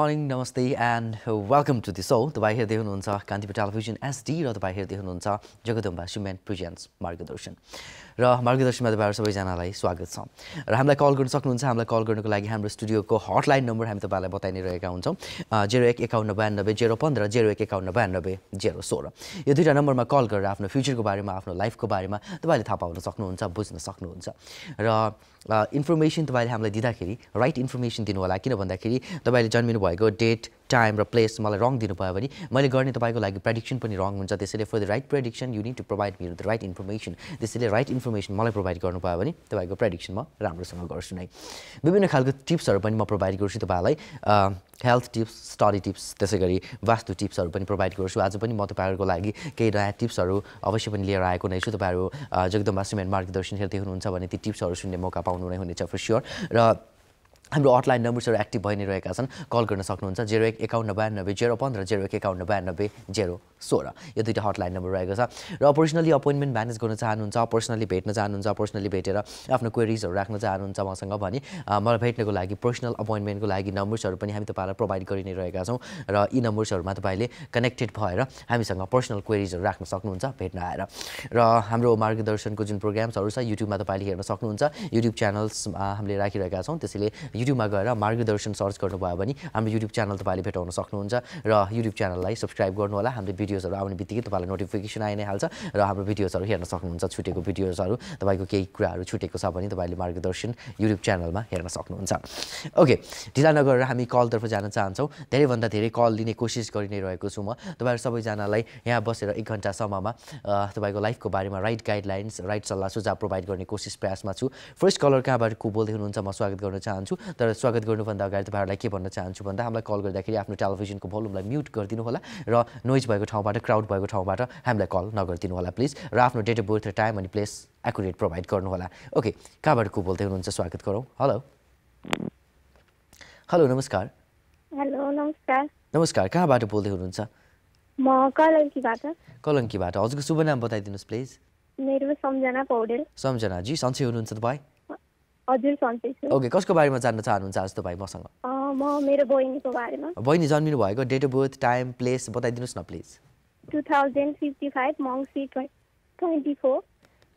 Morning नमस्ते and welcome to the show तपाईँ हेर्दै हुनुहुन्छ कान्तिपुर टेलिभिजन एसडी र तपाईँ हेर्दै हुनुहुन्छ जगदम्बा सुमेन प्रिजेन्स मार्गदर्शन। र मार्गदर्शनमा तपाईँहरू सबैजनालाई स्वागत छ। र हामीलाई कल गर्न सक्नुहुन्छ हामीलाई कल गर्नुको लागि हाम्रो स्टुडियोको हटलाइन नम्बर हामी तपाईँलाई बताइ नै रहेका हुन्छौँ। जेरो एक एकाउन्न बयानब्बे जेरो पन्ध्र जेरो एक एकाउन्न बयानब्बे जेरो सोह्र। यो दुईवटा नम्बरमा कल गरेर आफ्नो फ्युचरको बारेमा आफ्नो लाइफको बारेमा तपाईँले थाहा पाउन सक्नुहुन्छ बुझ्न सक्नुहुन्छ। र इन्फर्मेसन तपाईँले हामीलाई दिँदाखेरि राइट इन्फर्मेसन दिनु होला किन भन्दाखेरि तपाईँले जन्मिनु भएको डेट टाइम र प्लेस मलाई रङ दिनुभयो भने मैले गर्ने तपाईँको लागि प्रेडिक्सन पनि रङ हुन्छ। त्यसैले for the right prediction you need to provide me the right information त्यसैले राइट इन्फर्मेसन मलाई प्रोभाइड गर्नुभयो भने तपाईँको प्रेडिक्सन म राम्रोसँग गर्छु नै। विभिन्न खालको टिप्सहरू पनि म प्रोभाइड गर्छु तपाईँहरूलाई हेल्थ टिप्स स्टडी टिप्स त्यसै गरी वास्तु टिप्सहरू पनि प्रोभाइड गर्छु। आज पनि म तपाईँहरूको लागि केही नयाँ टिप्सहरू अवश्य पनि लिएर आएको नै छु। तपाईँहरू जगदम्बा सिमेन्ट मार्गदर्शन हेर्दै हुनुहुन्छ भने ती टिप्सहरू सुन्ने मौका पाउनु नै हुनेछ फर स्योर र हाम्रो हटलाइन नम्बर्सहरू एक्टिभ भइ नै रहेका छन्। कल गर्न सक्नुहुन्छ जेरो एक एकाउन्न बयानब्बे जेरो पन्ध्र जेरो एक एकाउन्न बयानब्बे जेरो सोह्र। यो दुईवटा हटलाइन नम्बर रहेको छ। र पर्सनली अपोइन्टमेन्ट म्यानेज गर्न चाहनुहुन्छ पर्सनली भेट्न चाहनुहुन्छ पर्सनली भेटेर आफ्नो क्वेरिजहरू राख्न चाहनुहुन्छ मसँग भने मलाई भेट्नको लागि पर्सनल अपोइन्टमेन्टको लागि नम्बर्सहरू पनि हामी तपाईँलाई प्रोभाइड गरि नै रहेका छौँ। र यी नम्बर्सहरूमा तपाईँले कनेक्टेड भएर हामीसँग पर्सनल क्वेरिजहरू राख्न सक्नुहुन्छ भेट्न आएर। र हाम्रो मार्गदर्शनको जुन प्रोग्राम्सहरू छ युट्युबमा तपाईँले हेर्न सक्नुहुन्छ। युट्युब च्यानल्समा हामीले राखिरहेका छौँ। त्यसैले युट्युबमा गएर मार्गदर्शन सर्च गर्नुभयो भने हाम्रो युट्युब च्यानल तपाईँले भेटाउन सक्नुहुन्छ। र युट्युब च्यानललाई सब्सक्राइब गर्नु होला हाम्रो भिडियोजहरू आउने बित्तिकै तपाईँलाई नोटिफिकेसन आइ नै हाल्छ र हाम्रो भिडियोजहरू हेर्न सक्नुहुन्छ छुटेको भिडियोजहरू तपाईँको केही कुराहरू छुटेको छ भने तपाईँले मार्गदर्शन युट्युब च्यानलमा हेर्न सक्नुहुन्छ। ओके ढिला नगरेर हामी कलतर्फ जान चाहन्छौँ। धेरैभन्दा धेरै कल लिने कोसिस गरि नै रहेको छु म। तपाईँहरू सबैजनालाई यहाँ बसेर एक घन्टासम्ममा तपाईँको लाइफको बारेमा राइट गाइडलाइन्स राइट सल्लाह सुझाव प्रोभाइड गर्ने कोसिस प्रयासमा छु। फर्स्ट कलर कहाँबाट को बोल्दै हुनुहुन्छ म स्वागत गर्न चाहन्छु। तर स्वागत गर्नुभन्दा अगाडि तपाईँहरूलाई के भन्न चाहन्छु भन्दा हामीलाई कल गर्दाखेरि आफ्नो टेलिभिजनको भोल्युमलाई म्युट गरिदिनु होला र नोइज भएको ठाउँबाट क्राउड भएको ठाउँबाट हामीलाई कल नगरिदिनु होला प्लिज र आफ्नो डेट अफ बर्थ र टाइम अनि प्लेस एकुरेट प्रोभाइड गर्नुहोला। ओके कहाँबाट को बोल्दै हुनुहुन्छ? स्वागत गरौँ। हेलो हेलो नमस्कार। हेलो नमस्कार। नमस्कार कहाँबाट बोल्दै हुनुहुन्छ? म कलङ्कीबाट। कलङ्कीबाट। हजुरको शुभ नाम बताइदिनुहोस् प्लिज मेरो सम्झना पौडेल। सम्झनाजी सन्चै हुनुहुन्छ तपाईँ हजुर सन्चै छु। ओके कसको बारेमा जान्न चाहनुहुन्छ आज तपाईँ मसँग? म मेरो बहिनीको बारेमा। बहिनी जन्मिनु भएको date of birth time place बताइदिनुहोस् न please two thousand fifty five मङ्सी twenty four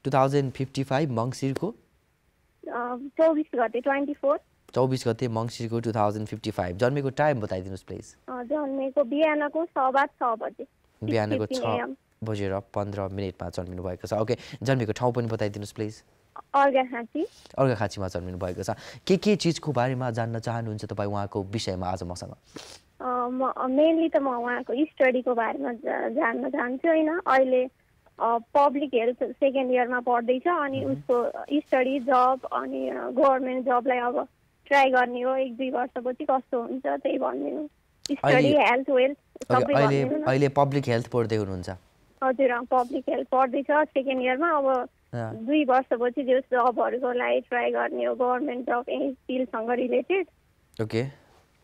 two thousand fifty five मङ्सिरको चौबिस गते ट्वेन्टी फोर चौबिस गते मङ्सिरको टु थाउजन्ड फिफ्टी फाइभ जन्मेको टाइम बताइदिनुहोस् प्लिज जन्मेको बिहानको छ बजे। बिहानको 6:15 छ. बजेर पन्ध्र मिनटमा जन्मिनु भएको छ। ओके जन्मेको ठाउँ पनि बताइदिनुहोस् प्लिज अर्घाखाँची अर्घाखाँचीमा जन्मिनु भएको छ। के के चिजको बारेमा जान्न चाहनुहुन्छ तपाईँ उहाँको विषयमा आज मसँग? म मेनली त म उहाँको स्टडीको बारेमा जा- जान्न चाहन्छु होइन। अहिले पब्लिक हेल्थ सेकेन्ड इयरमा पढ्दैछ अनि उसको स्टडी जब अनि गभर्मेन्ट जबलाई अब ट्राई गर्ने हो एक दुई वर्षपछि कस्तो हुन्छ त्यही भनिदिनु स्टडी हेल्थ वेल्थ अहिले। अहिले पब्लिक हेल्थ पढ्दै हुनुहुन्छ? हजुर पब्लिक हेल्थ पढ्दैछ। सेकेन्ड इयरमा अब दुई वर्षपछि त्यो जबहरूको लागि ट्राई गर्ने हो। गभर्मेन्ट जब यही फिल्डसँग रिलेटेड ओके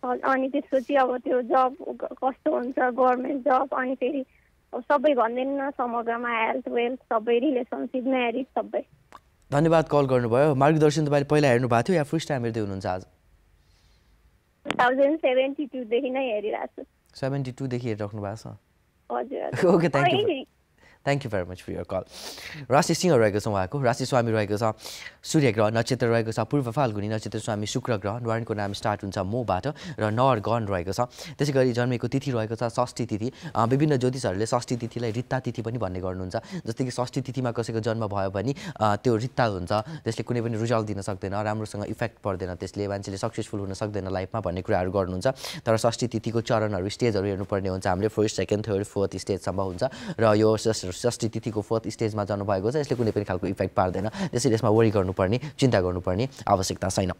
अनि त्यसपछि अब त्यो जब कस्तो हुन्छ गभर्मेन्ट जब अनि फेरि अब सबै भनिदिनु न समग्रमा हेल्थ वेल्थ सबै रिलेसनसिप म्यारिज सबै। धन्यवाद कल गर्नुभयो। मार्गदर्शन तपाईँले पहिला हेर्नु भएको थियो या फर्स्ट टाइम हेर्दै हुनुहुन्छ आज? टु थाउजन्ड सेभेन्टी टूदेखि नै हेरिरहेको छु। सेभेन्टी टूदेखि हेरिराख्नु भएको छ। हजुर Okay, thank you. Thank you very much for your call राशि सिंह रहेको छ उहाँको राशि स्वामी रहेको छ सूर्य ग्रह नक्षत्र रहेको छ पूर्व फाल्गुनी नक्षत्र स्वामी शुक्र ग्रह न्वारणको नाम स्टार्ट हुन्छ मोबाट र नर गण रहेको छ त्यसै गरी जन्मेको तिथि रहेको छ षष्ठी तिथि विभिन्न ज्योतिषहरूले षष्ठी तिथिलाई रित्ता तिथि पनि भन्ने गर्नुहुन्छ जस्तै कि षष्ठी तिथिमा कसैको जन्म भयो भने त्यो रित्ता हुन्छ त्यसले कुनै पनि रिजल्ट दिन सक्दैन राम्रोसँग इफेक्ट पर्दैन त्यसले मान्छेले सक्सेसफुल हुन सक्दैन लाइफमा भन्ने कुराहरू गर्नुहुन्छ तर षष्ठी तिथिको चरणहरू स्टेजहरू हेर्नुपर्ने हुन्छ हामीले फर्स्ट सेकेन्ड थर्ड फोर्थ स्टेजसम्म हुन्छ र यो षष्ठी तिथिको फोर्थ स्टेजमा जानुभएको छ यसले कुनै पनि खालको इफेक्ट पार्दैन। त्यसैले यसमा वरि गर्नुपर्ने चिन्ता गर्नुपर्ने आवश्यकता छैन।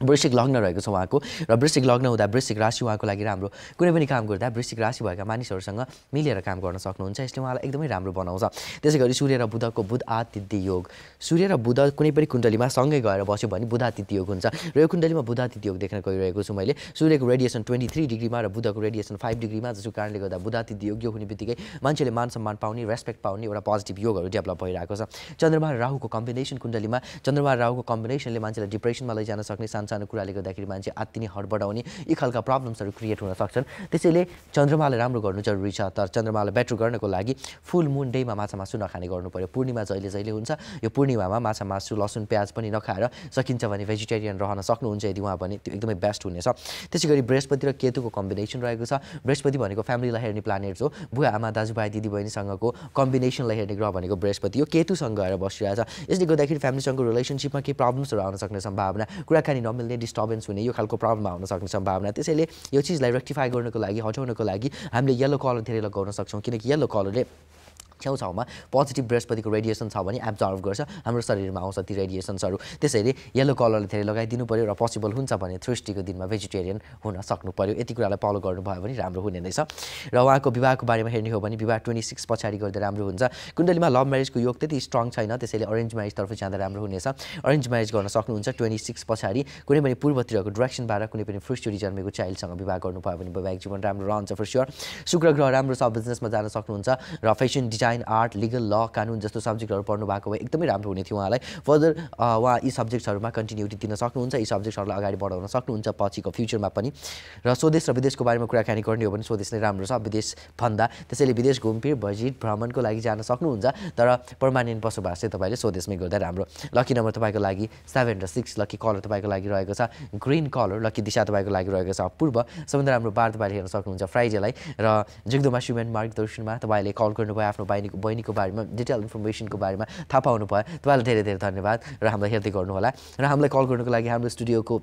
वृश्चिक लग्न रहेको छ उहाँको। र वृश्चिक लग्न हुँदा वृश्चिक राशि उहाँको लागि राम्रो। कुनै पनि काम गर्दा वृश्चिक राशि भएका मानिसहरूसँग मिलेर काम गर्न सक्नुहुन्छ। यसले उहाँलाई एकदमै राम्रो बनाउँछ। त्यसै गरी सूर्य र बुधको बुध आतिथ्य योग। सूर्य र बुध कुनै पनि कुण्डलीमा सँगै गएर बस्यो भने बुधातिथ्य योग हुन्छ। र यो कुण्डलीमा बुधातिथ्य योग देख्न गइरहेको छु मैले। सूर्यको रेडिएसन ट्वेन्टी थ्री डिग्रीमा र बुधको रेडिएसन फाइभ डिग्रीमा जसको कारणले गर्दा बुधातिथ्य योग यो हुने बित्तिकै मान्छेले मान सम्मान पाउने रेस्पेक्ट पाउने एउटा पोजिटिभ योगहरू डेभलप भइरहेको छ। चन्द्रमा राहुको कम्बिनेसन कुण्डलीमा चन्द्रमा राहुको कम्बिनेसनले मान्छेलाई डिप्रेसनमा लैजान सक्ने सानो कुराले गर्दाखेरि मान्छे आत्तिने हडबडाउने यी खालका प्रब्लम्सहरू क्रिएट हुन सक्छन्। त्यसैले चन्द्रमालाई राम्रो गर्नु जरुरी छ तर चन्द्रमालाई बेटर गर्नको लागि फुल मुन डेमा माछा मासु नखाने गर्नु पऱ्यो पूर्णिमा जहिले जहिले हुन्छ यो पूर्णिमामा माछा मासु लसुन प्याज पनि नखाएर सकिन्छ भने भेजिटेरियन रहन सक्नुहुन्छ यदि उहाँ भने त्यो एकदमै बेस्ट हुनेछ। त्यसै गरी बृहस्पति र केतुको कम्बिनेसन रहेको छ। बृहस्पति भनेको फ्यामिलीलाई हेर्ने प्लानेट्स हो। बुवा आमा दाजुभाइ दिदीबहिनीसँगको कम्बिनेसनलाई हेर्ने ग्रह भनेको बृहस्पति हो। केतुसँग गएर बसिरहेछ। यसले गर्दाखेरि फ्यामिलीसँगको रिलेसनसिपमा केही प्रब्लम्सहरू आउन सक्ने सम्भावना कुराकानी नमिल्ने डिस्टर्बेन्स हुने यो खालको प्रब्लम आउन सक्ने सम्भावना। त्यसैले यो चिजलाई रेक्टिफाई गर्नको लागि हटाउनको लागि हामीले येल्लो कलर धेरै लगाउन सक्छौँ। किनकि येल्लो कलरले छेउछाउमा पोजिटिभ बृहस्पतिको रेडिएसन छ भने एब्जर्भ गर्छ। हाम्रो शरीरमा आउँछ ती रेडिएसन्सहरू त्यसैले येल्लो कलरले धेरै लगाइदिनु पऱ्यो र पोसिबल हुन्छ भने थ्रिस्टीको दिनमा भेजिटेरियन हुन सक्नु पऱ्यो यति कुरालाई फलो गर्नुभयो भने राम्रो हुने नै र उहाँको विवाहको बारेमा हेर्ने हो भने विवाह ट्वेन्टी सिक्स पछाडि गर्दा राम्रो हुन्छ। कुण्डलीमा लभ म्यारेजको योग त्यति स्ट्रङ छैन त्यसैले अरेन्ज म्यारेजतर्फ जाँदा राम्रो हुनेछ। अरेन्ज म्यारेज गर्न सक्नुहुन्छ ट्वेन्टी सिक्स पछाडि। कुनै पनि पूर्वतिरको डाइरेक्सनबाट कुनै पनि फर्स्ट जन्मेको चाइल्डसँग विवाह गर्नुभयो भने वैवाहिक जीवन राम्रो रहन्छ फर स्योर शुक्र ग्रह राम्रो छ बिजनेसमा जान सक्नुहुन्छ र fashion design design art legal law कानुन जस्तो सब्जेक्टहरू पढ्नु भएको भए एकदमै राम्रो हुने थियो उहाँलाई। फर्दर उहाँ यी सब्जेक्ट्सहरूमा कन्टिन्युटी दिन सक्नुहुन्छ यी सब्जेक्ट्सहरूलाई अगाडि बढाउन सक्नुहुन्छ पछिको फ्युचरमा पनि। र स्वदेश र विदेशको बारेमा कुराकानी गर्ने हो भने स्वदेश नै राम्रो छ विदेश भन्दा। त्यसैले विदेश घुमफिर बजिट भ्रमणको लागि जान सक्नुहुन्छ तर पर्मानेन्ट बसोबास चाहिँ तपाईँले स्वदेशमै गर्दा राम्रो। लकी नम्बर तपाईँको लागि सेभेन र सिक्स लकी कलर तपाईँको लागि रहेको छ। ग्रिन कलर लकी दिशा तपाईँको लागि रहेको छ पूर्व सबभन्दा राम्रो बार तपाईँले हेर्न सक्नुहुन्छ फ्राइडेलाई। र जगदुमा सुमेन मार्गदर्शनमा तपाईँले कल गर्नुभयो आफ्नो बाहिर बहिनीको बहिनीको बारेमा डिटेल इन्फर्मेसनको बारेमा थाहा पाउनु भयो। तपाईँलाई धेरै धेरै धन्यवाद र हामीलाई हेर्दै गर्नुहोला र हामीलाई कल गर्नुको लागि हाम्रो स्टुडियोको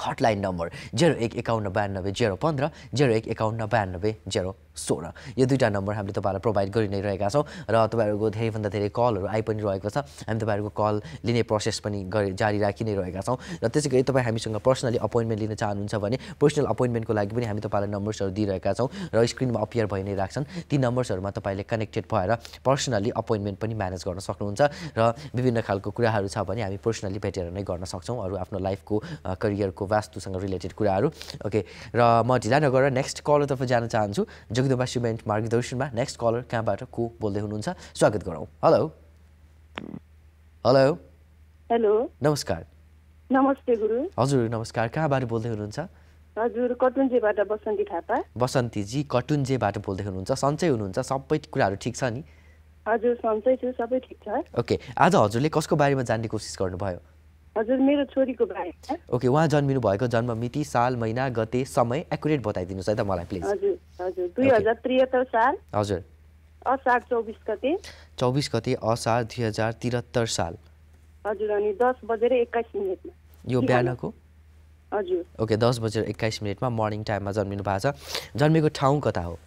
हटलाइन नम्बर जेरो एक एकाउन्न बयानब्बे जेरो पन्ध्र जेरो एक एकाउन्न बयानब्बे जेरो सोह्र। यो दुईवटा नम्बर हामीले तपाईँलाई प्रोभाइड गरि नै रहेका छौँ र तपाईँहरूको धेरैभन्दा धेरै कलहरू आइ पनि रहेको छ। हामी तपाईँहरूको कल लिने प्रोसेस पनि गरी जारी राखि नै रहेका छौँ। र त्यसै गरी तपाईँ हामीसँग पर्सनली अपोइन्टमेन्ट लिन चाहनुहुन्छ भने पर्सनल अपोइन्टमेन्टको लागि पनि हामी तपाईँलाई नम्बर्सहरू दिइरहेका छौँ र स्क्रिनमा अपियर भइ नै राख्छन्। ती नम्बर्सहरूमा तपाईँले कनेक्टेड भएर पर्सनली अपोइन्टमेन्ट पनि म्यानेज गर्न सक्नुहुन्छ र विभिन्न खालको कुराहरू छ भने हामी पर्सनली भेटेर नै गर्न सक्छौँ अरू आफ्नो लाइफको करियरको वास्तुसँग रिलेटेड कुराहरू। ओके र म ढिला नगरेर नेक्स्ट कलतर्फ जान चाहन्छु। जगदम्बा सिमेन्ट मार्गदर्शनमा नेक्स्ट कलर कहाँबाट को बोल्दै हुनुहुन्छ? स्वागत गरौँ। हेलो हेलो हेलो नमस्कार। नमस्ते गुरु। हजुर नमस्कार। कहाँबाट बोल्दै हुनुहुन्छ? हजुर कटुन्जेबाट बसन्ती थापा। बसन्तीजी कटुन्जेबाट बोल्दै हुनुहुन्छ। सन्चै हुनुहुन्छ। सबै कुराहरू ठिक छ नि? हजुर सन्चै छु। सबै ठिक छ। ओके। आज हजुरले कसको बारेमा जान्ने कोसिस गर्नुभयो? हजुर मेरो छोरीको बारेमा। ओके उहाँ जन्मिनु भएको जन्म मिति साल महिना गते समय एकुरेट बताइदिनुहोस् है त मलाई प्लिज हजुर हजुर दुई हजार त्रिहत्तर साल। हजुर। असार चौबिस गते। चौबिस गते असार दुई हजार त्रिहत्तर साल। हजुर अनि दस बजेर एक्काइस मिनटमा। यो बिहानको हजुर। ओके दस बजेर एक्काइस मिनटमा मर्निङ टाइममा जन्मिनु भएको छ। जन्मेको ठाउँ कता हो?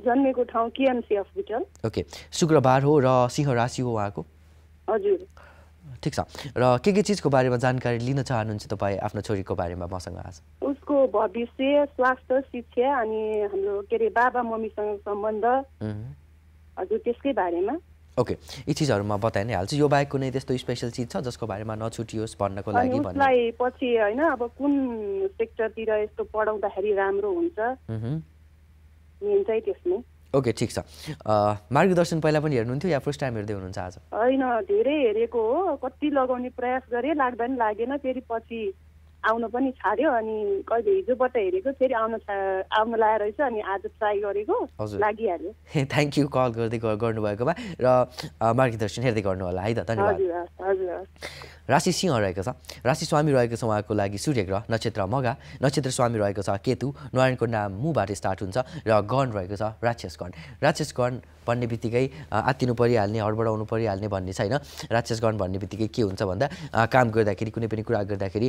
जन्मेको ठाउँ केएमसी हस्पिटल। ओके शुक्रबार हो र सिंह राशि हो उहाँको? हजुर। ठिक छ। र के के चिजको बारेमा जानकारी लिन चाहनुहुन्छ तपाईँ आफ्नो छोरीको बारेमा मसँग आज? उसको भविष्य स्वास्थ्य शिक्षा अनि हाम्रो के अरे बाबा मम्मीसँग सम्बन्ध। हजुर त्यसकै बारेमा। ओके। यी चिजहरू म बताइ नै हाल्छु। यो बाहेक कुनै त्यस्तो स्पेसल चिज छ जसको बारेमा नछुटियोस् भन्नको लागि उसलाई पछि होइन अब कुन सेक्टरतिर यस्तो पढाउँदाखेरि राम्रो हुन्छ। मेन चाहिँ त्यसमै। ओके ठिक छ। मार्गदर्शन पहिला पनि हेर्नुहुन्थ्यो या फर्स्ट टाइम हेर्दै हुनुहुन्छ आज? होइन धेरै हेरेको हो। कति लगाउने प्रयास गरेँ लाग्दा पनि लागेन फेरि पछि आउन पनि छाड्यो अनि कहिले हिजोबाट हेरेको फेरि आउन आउन लाएर रहेछ अनि आज ट्राई गरेको। लागिहाल्यो। थ्याङ्क यू कल गर्दै गर- गर्नुभएकोमा र मार्गदर्शन हेर्दै गर्नु होला है त? धन्यवाद। हजुर हजुर। राशि सिंह रहेको छ। राशि स्वामी रहेको छ उहाँको लागि सूर्य ग्रह नक्षत्र मगा। नक्षत्र स्वामी रहेको छ केतु। नारायणको नाम मुबाट स्टार्ट हुन्छ र गण रहेको छ राक्षस गण। भन्ने बित्तिकै आत्तिनु परिहाल्ने हडबडाउनु परिहाल्ने भन्ने छैन। राक्षस गण भन्ने बित्तिकै के हुन्छ भन्दा काम गर्दाखेरि कुनै पनि कुरा गर्दाखेरि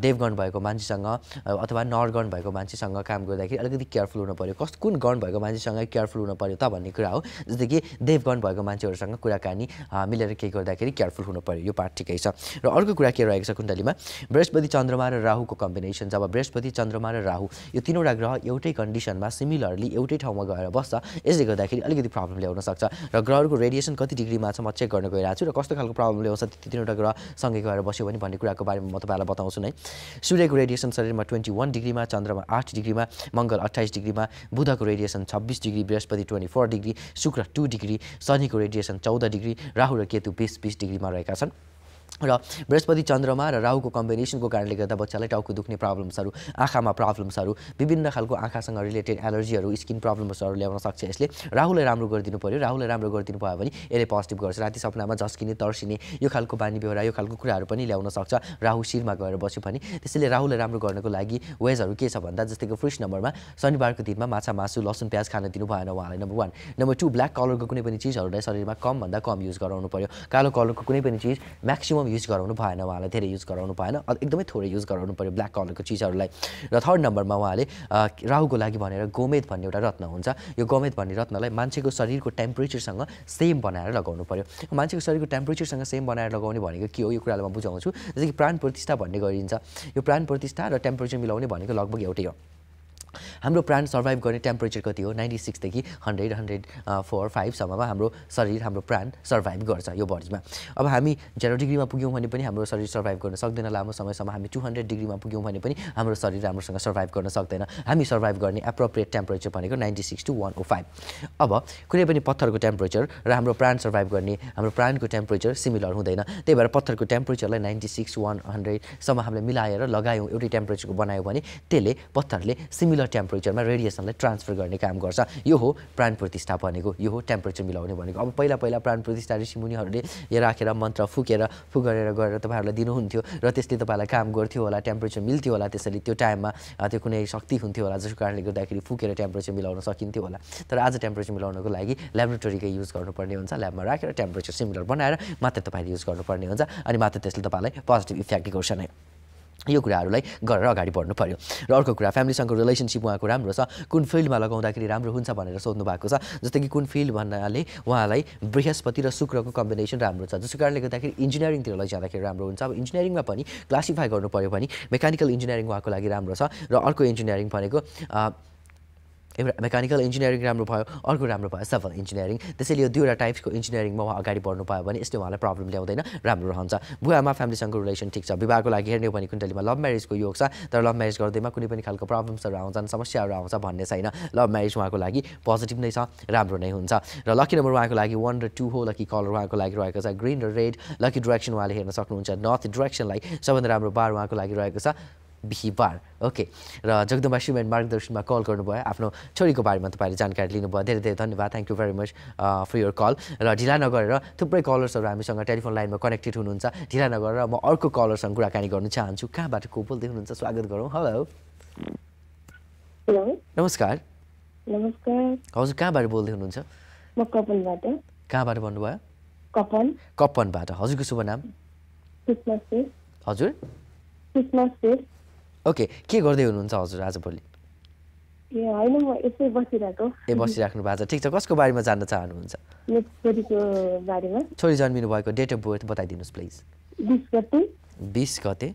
देवगण भएको मान्छेसँग अथवा नरगण भएको मान्छेसँग काम गर्दाखेरि अलिकति केयरफुल हुनु पऱ्यो कस कुन गण भएको मान्छेसँग केयरफुल हुनु पऱ्यो त भन्ने कुरा हो। जस्तै कि देवगण भएको मान्छेहरूसँग कुराकानी मिलेर केही गर्दाखेरि केयरफुल हुनु पऱ्यो यो पार्ट ठिकै छ। र अर्को कुरा के रहेको छ कुण्डलीमा? बृहस्पति चन्द्रमा र राहुको कम्बिनेसन जब बृहस्पति चन्द्रमा र राहु यो तिनवटा ग्रह एउटै कन्डिसनमा सिमिलरली एउटै ठाउँमा गएर बस्छ यसले गर्दाखेरि अलिकति प्रब्लम ल्याउन सक्छ। र ग्रहहरूको रेडिएसन कति डिग्रीमा छ म चेक गर्न गइरहेको छु र कस्तो खालको प्रब्लम ल्याउँछ ती तिनवटा ग्रह सँगै गएर बस्यो भने भन्ने कुराको बारेमा म तपाईँलाई बताउँछु नै। सूर्यको रेडिएसन शरीरमा ट्वेन्टी वान डिग्रीमा चन्द्रमा आठ डिग्रीमा मङ्गल अट्ठाइस डिग्रीमा बुधको रेडिएसन छब्बिस degree Brihaspati twenty four degree Shukra two degree शनिको रेडिएसन चौध डिग्री राहु र केतु बिस बिस डिग्रीमा रहेका छन्। र बृहस्पति चन्द्रमा र राहुको कम्बिनेसनको कारणले गर्दा बच्चालाई टाउको दुख्ने प्रब्लम्सहरू आँखामा प्रब्लम्सहरू विभिन्न खालको आँखासँग रिलेटेड एलर्जीहरू स्किन प्रब्लम्सहरू ल्याउन सक्छ यसले। राहुलाई राम्रो गरिदिनु पऱ्यो राहुलाई राम्रो गरिदिनु भयो भने यसले पोजिटिभ गर्छ। राति सपनामा झस्किने तर्सिने यो खालको बानी बेहोरा यो खालको कुराहरू पनि ल्याउन सक्छ। राहु शिरमा गएर बस्यो भने त्यसैले राहुलाई राम्रो गर्नको लागि वेजहरू के छ भन्दा जस्तै फर्स्ट नम्बरमा शनिबारको दिनमा माछा मासु लसुन प्याज खान दिनु भएन उहाँलाई। Number one number two black कलरको कुनै पनि चिजहरूलाई शरीरमा कमभन्दा कम युज गराउनु पऱ्यो कालो कलरको कुनै पनि चिज म्याक्सिमम् युज गराउनु भएन उहाँलाई धेरै युज गराउनु भएन। एकदमै थोरै युज गराउनु पऱ्यो ब्ल्याक कलरको चिजहरूलाई। र थर्ड नम्बरमा उहाँले राहुको लागि भनेर गोमेद भन्ने एउटा रत्न हुन्छ। यो गोमेद भन्ने रत्नलाई मान्छेको शरीरको टेम्परेचरसँग सेम बनाएर लगाउनु पऱ्यो मान्छेको शरीरको टेम्परेचरसँग सेम बनाएर लगाउने भनेको के हो? यो कुरालाई म बुझाउँछु। जस्तै कि प्राण प्रतिष्ठा भन्ने गरिन्छ। यो प्राण प्रतिष्ठा र टेम्परेचर मिलाउने भनेको लगभग एउटै हो। हाम्रो प्राण सर्भाइभ गर्ने टेम्परेचर कति हो? नाइन्टी सिक्सदेखि हन्ड्रेड हन्ड्रेड फोर फाइभसम्ममा हाम्रो शरीर हाम्रो प्राण सर्भाइभ गर्छ यो बडीमा अब हामी जेरो डिग्रीमा पुग्यौँ भने पनि हाम्रो शरीर सर्भाइभ गर्न सक्दैन। लामो समयसम्म हामी टु हन्ड्रेड डिग्रीमा पुग्यौँ भने पनि हाम्रो शरीर राम्रोसँग सर्भाइभ गर्न सक्दैन। हामी सर्भाइभ गर्ने एप्रोप्रिएट टेम्परेचर भनेको ninety six to one O five अब कुनै पनि पत्थरको टेम्परेचर र हाम्रो प्राण सर्भाइभ गर्ने हाम्रो प्राणको टेम्परेचर सिमिलर हुँदैन। त्यही भएर पत्थरको टेम्परेचरलाई नाइन्टी सिक्स वान हन्ड्रेडसम्म हामीले मिलाएर लगायौँ एउटै टेम्परेचरको बनायो भने त्यसले पत्थरले सिमिलर टेम्परेचरमा रेडिएसनलाई ट्रान्सफर गर्ने काम गर्छ। यो हो प्राण प्रतिष्ठा भनेको यो हो टेम्परेचर मिलाउने भनेको। अब पहिला पहिला प्राण प्रतिष्ठा ऋषिमुनिहरूले राखेर मन्त्र फुकेर फुक गरेर तपाईँहरूलाई दिनुहुन्थ्यो र त्यसले तपाईँलाई काम गर्थ्यो होला टेम्परेचर मिल्थ्यो होला त्यसरी त्यो टाइममा त्यो कुनै शक्ति हुन्थ्यो होला जसको कारणले गर्दाखेरि फुकेर टेम्परेचर मिलाउन सकिन्थ्यो होला। तर आज टेम्परेचर मिलाउनको लागि ल्याबोरेटरीकै युज गर्नुपर्ने हुन्छ। ल्याबमा राखेर टेम्परेचर सिमिलर बनाएर मात्र तपाईँले युज गर्नुपर्ने हुन्छ। अनि मात्र त्यसले तपाईँलाई पोजिटिभ इफेक्ट गर्छ नै। यो कुराहरूलाई गरेर अगाडि बढ्नु पऱ्यो र अर्को कुरा फ्यामिलीसँगको रिलेसनसिप उहाँको राम्रो छ। कुन फिल्डमा लगाउँदाखेरि राम्रो हुन्छ भनेर सोध्नु भएको छ। जस्तै कि कुन फिल्ड भन्नाले उहाँलाई बृहस्पति र शुक्रको कम्बिनेसन राम्रो छ। जसको कारणले गर्दाखेरि इन्जिनियरिङतिर लैजाँदाखेरि राम्रो हुन्छ। अब इन्जिनियरिङमा पनि क्लासिफाई गर्नु पऱ्यो भने मेकानिकल इन्जिनियरिङ उहाँको लागि राम्रो छ। र अर्को इन्जिनियरिङ भनेको एउटा मेकानिकल इन्जिनियरिङ राम्रो भयो अर्को राम्रो भयो सिभिल इन्जिनियरिङ त्यसैले यो दुईवटा टाइप्सको इन्जिनियरिङमा उहाँ अगाडि बढ्नु पायो भने यसले उहाँलाई प्रब्लम ल्याउँदैन राम्रो रहन्छ। बुवामा फ्यामिलीसँगको रिलेसन ठिक छ विवाहको लागि हेर्ने हो भने कुण्डलीमा लभ म्यारेजको योग छ तर लभ म्यारेज गर्दैमा कुनै पनि खालको प्रब्लम्सहरू आउँछन् समस्याहरू आउँछ भन्ने छैन। लभ म्यारेज उहाँको लागि पोजिटिभ नै छ राम्रो नै हुन्छ। र लकी नम्बर उहाँको लागि वान र टू हो लकी कलर उहाँको लागि रहेको छ ग्रिन र रेड लकी डिरेक्सन उहाँले हेर्न सक्नुहुन्छ नर्थ डिरेक्सनलाई सबभन्दा राम्रो बार उहाँको लागि रहेको छ। बिहिबार। ओके। र जगदम्बा सिमेन्ट मार्गदर्शनमा कल गर्नुभयो। आफ्नो छोरीको बारेमा तपाईँले जानकारी लिनुभयो। धेरै धेरै धन्यवाद। Thank you very much for your call र ढिला नगरेर थुप्रै कलर्सहरू हामीसँग टेलिफोन लाइनमा कनेक्टेड हुनुहुन्छ। ढिला नगरेर म अर्को कलरसँग कुराकानी गर्न चाहन्छु। कहाँबाट को बोल्दै हुनुहुन्छ स्वागत गरौँ। हेलो हेलो नमस्कार। नमस्कार। हजुर कहाँबाट बोल्दै हुनुहुन्छ? म कपनबाट। कहाँबाट भन्नुभयो कपन। कपनबाट। हजुरको शुभ नाम? हजुर। ओके के गर्दै हुनुहुन्छ हजुर आजभोलि ए बसिराख्नु भएको छ। ठिक छ कसको बारेमा जान्न चाहनुहुन्छ? छोरी जन्मिनु भएको डेट अफ बर्थ बताइदिनुहोस् प्लिज। बिस गते।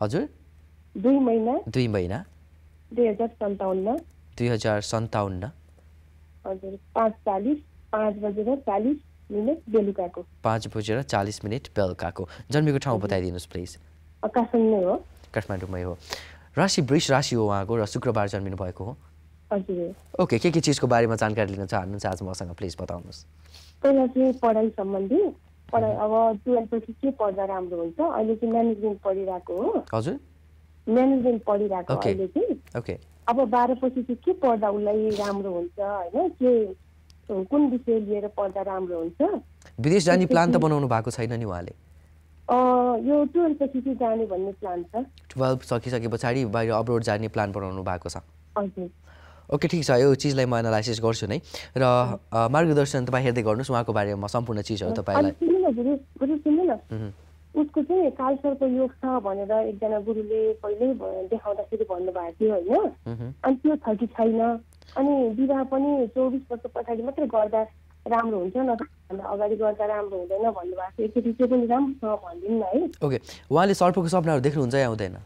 हजुर। दुई महिना। दुई हजार सन्ताउन्न। हजार पाँच चालिस पाँच बजेर चालिस मिनट बेलुकाको। पाँच बजेर चालिस मिनट बेलुकाको। जन्मेको ठाउँ बताइदिनुहोस् प्लिज। नै हो। काठमाडौँमै हो। राशि वृष राशि हो उहाँको र शुक्रबार जन्मिनु भएको हो। हजुर। ओके के के चिजको बारेमा जानकारी लिन चाहनुहुन्छ आज मसँग? प्लिज बताउनुहोस्। पहिला चाहिँ पढाइ सम्बन्धी। पढाइ अब टुवेल्भपछि के पढ्दा राम्रो हुन्छ? अहिले चाहिँ म्यानेजमेन्ट पढिरहेको हो। हजुर। म्यानेजमेन्ट पढिरहेको. अहिले चाहिँ। ओके। अब बाह्रपछि चाहिँ के पढ्दा उसलाई राम्रो हुन्छ होइन? के कुन विषय लिएर पढ्दा राम्रो हुन्छ? विदेश जाने प्लान त बनाउनु भएको छैन नि उहाँले। यो टुवेल्भपछि चाहिँ जाने भन्ने प्लान छ। टुवेल्भ सकिसके पछाडि बाहिर अब्रोड जाने प्लान बनाउनु भएको छ। हजुर। ओके ठिक छ। यो चिजलाई म एनालाइसिस गर्छु नै। र मार्गदर्शन तपाईँ हेर्दै गर्नुहोस् उहाँको बारेमा सम्पूर्ण चिजहरू तपाईँलाई। सुन्नु न। उसको चाहिँ कालसर्प योग छ भनेर एकजना गुरुले पहिल्यै देखाउँदाखेरि भन्नुभएको थियो होइन। अनि त्यो छ कि छैन। अनि विवाह पनि चौबिस वर्ष पछाडि मात्रै गर्दा राम्रो हुन्छ न अगाडि गर्दा राम्रो हुँदैन भन्नुभएको थियो। एकचोटि त्यो पनि राम्रो छ भनिदिनु न है। ओके उहाँले सर्पको सपनाहरू देख्नुहुन्छ या हुँदैन?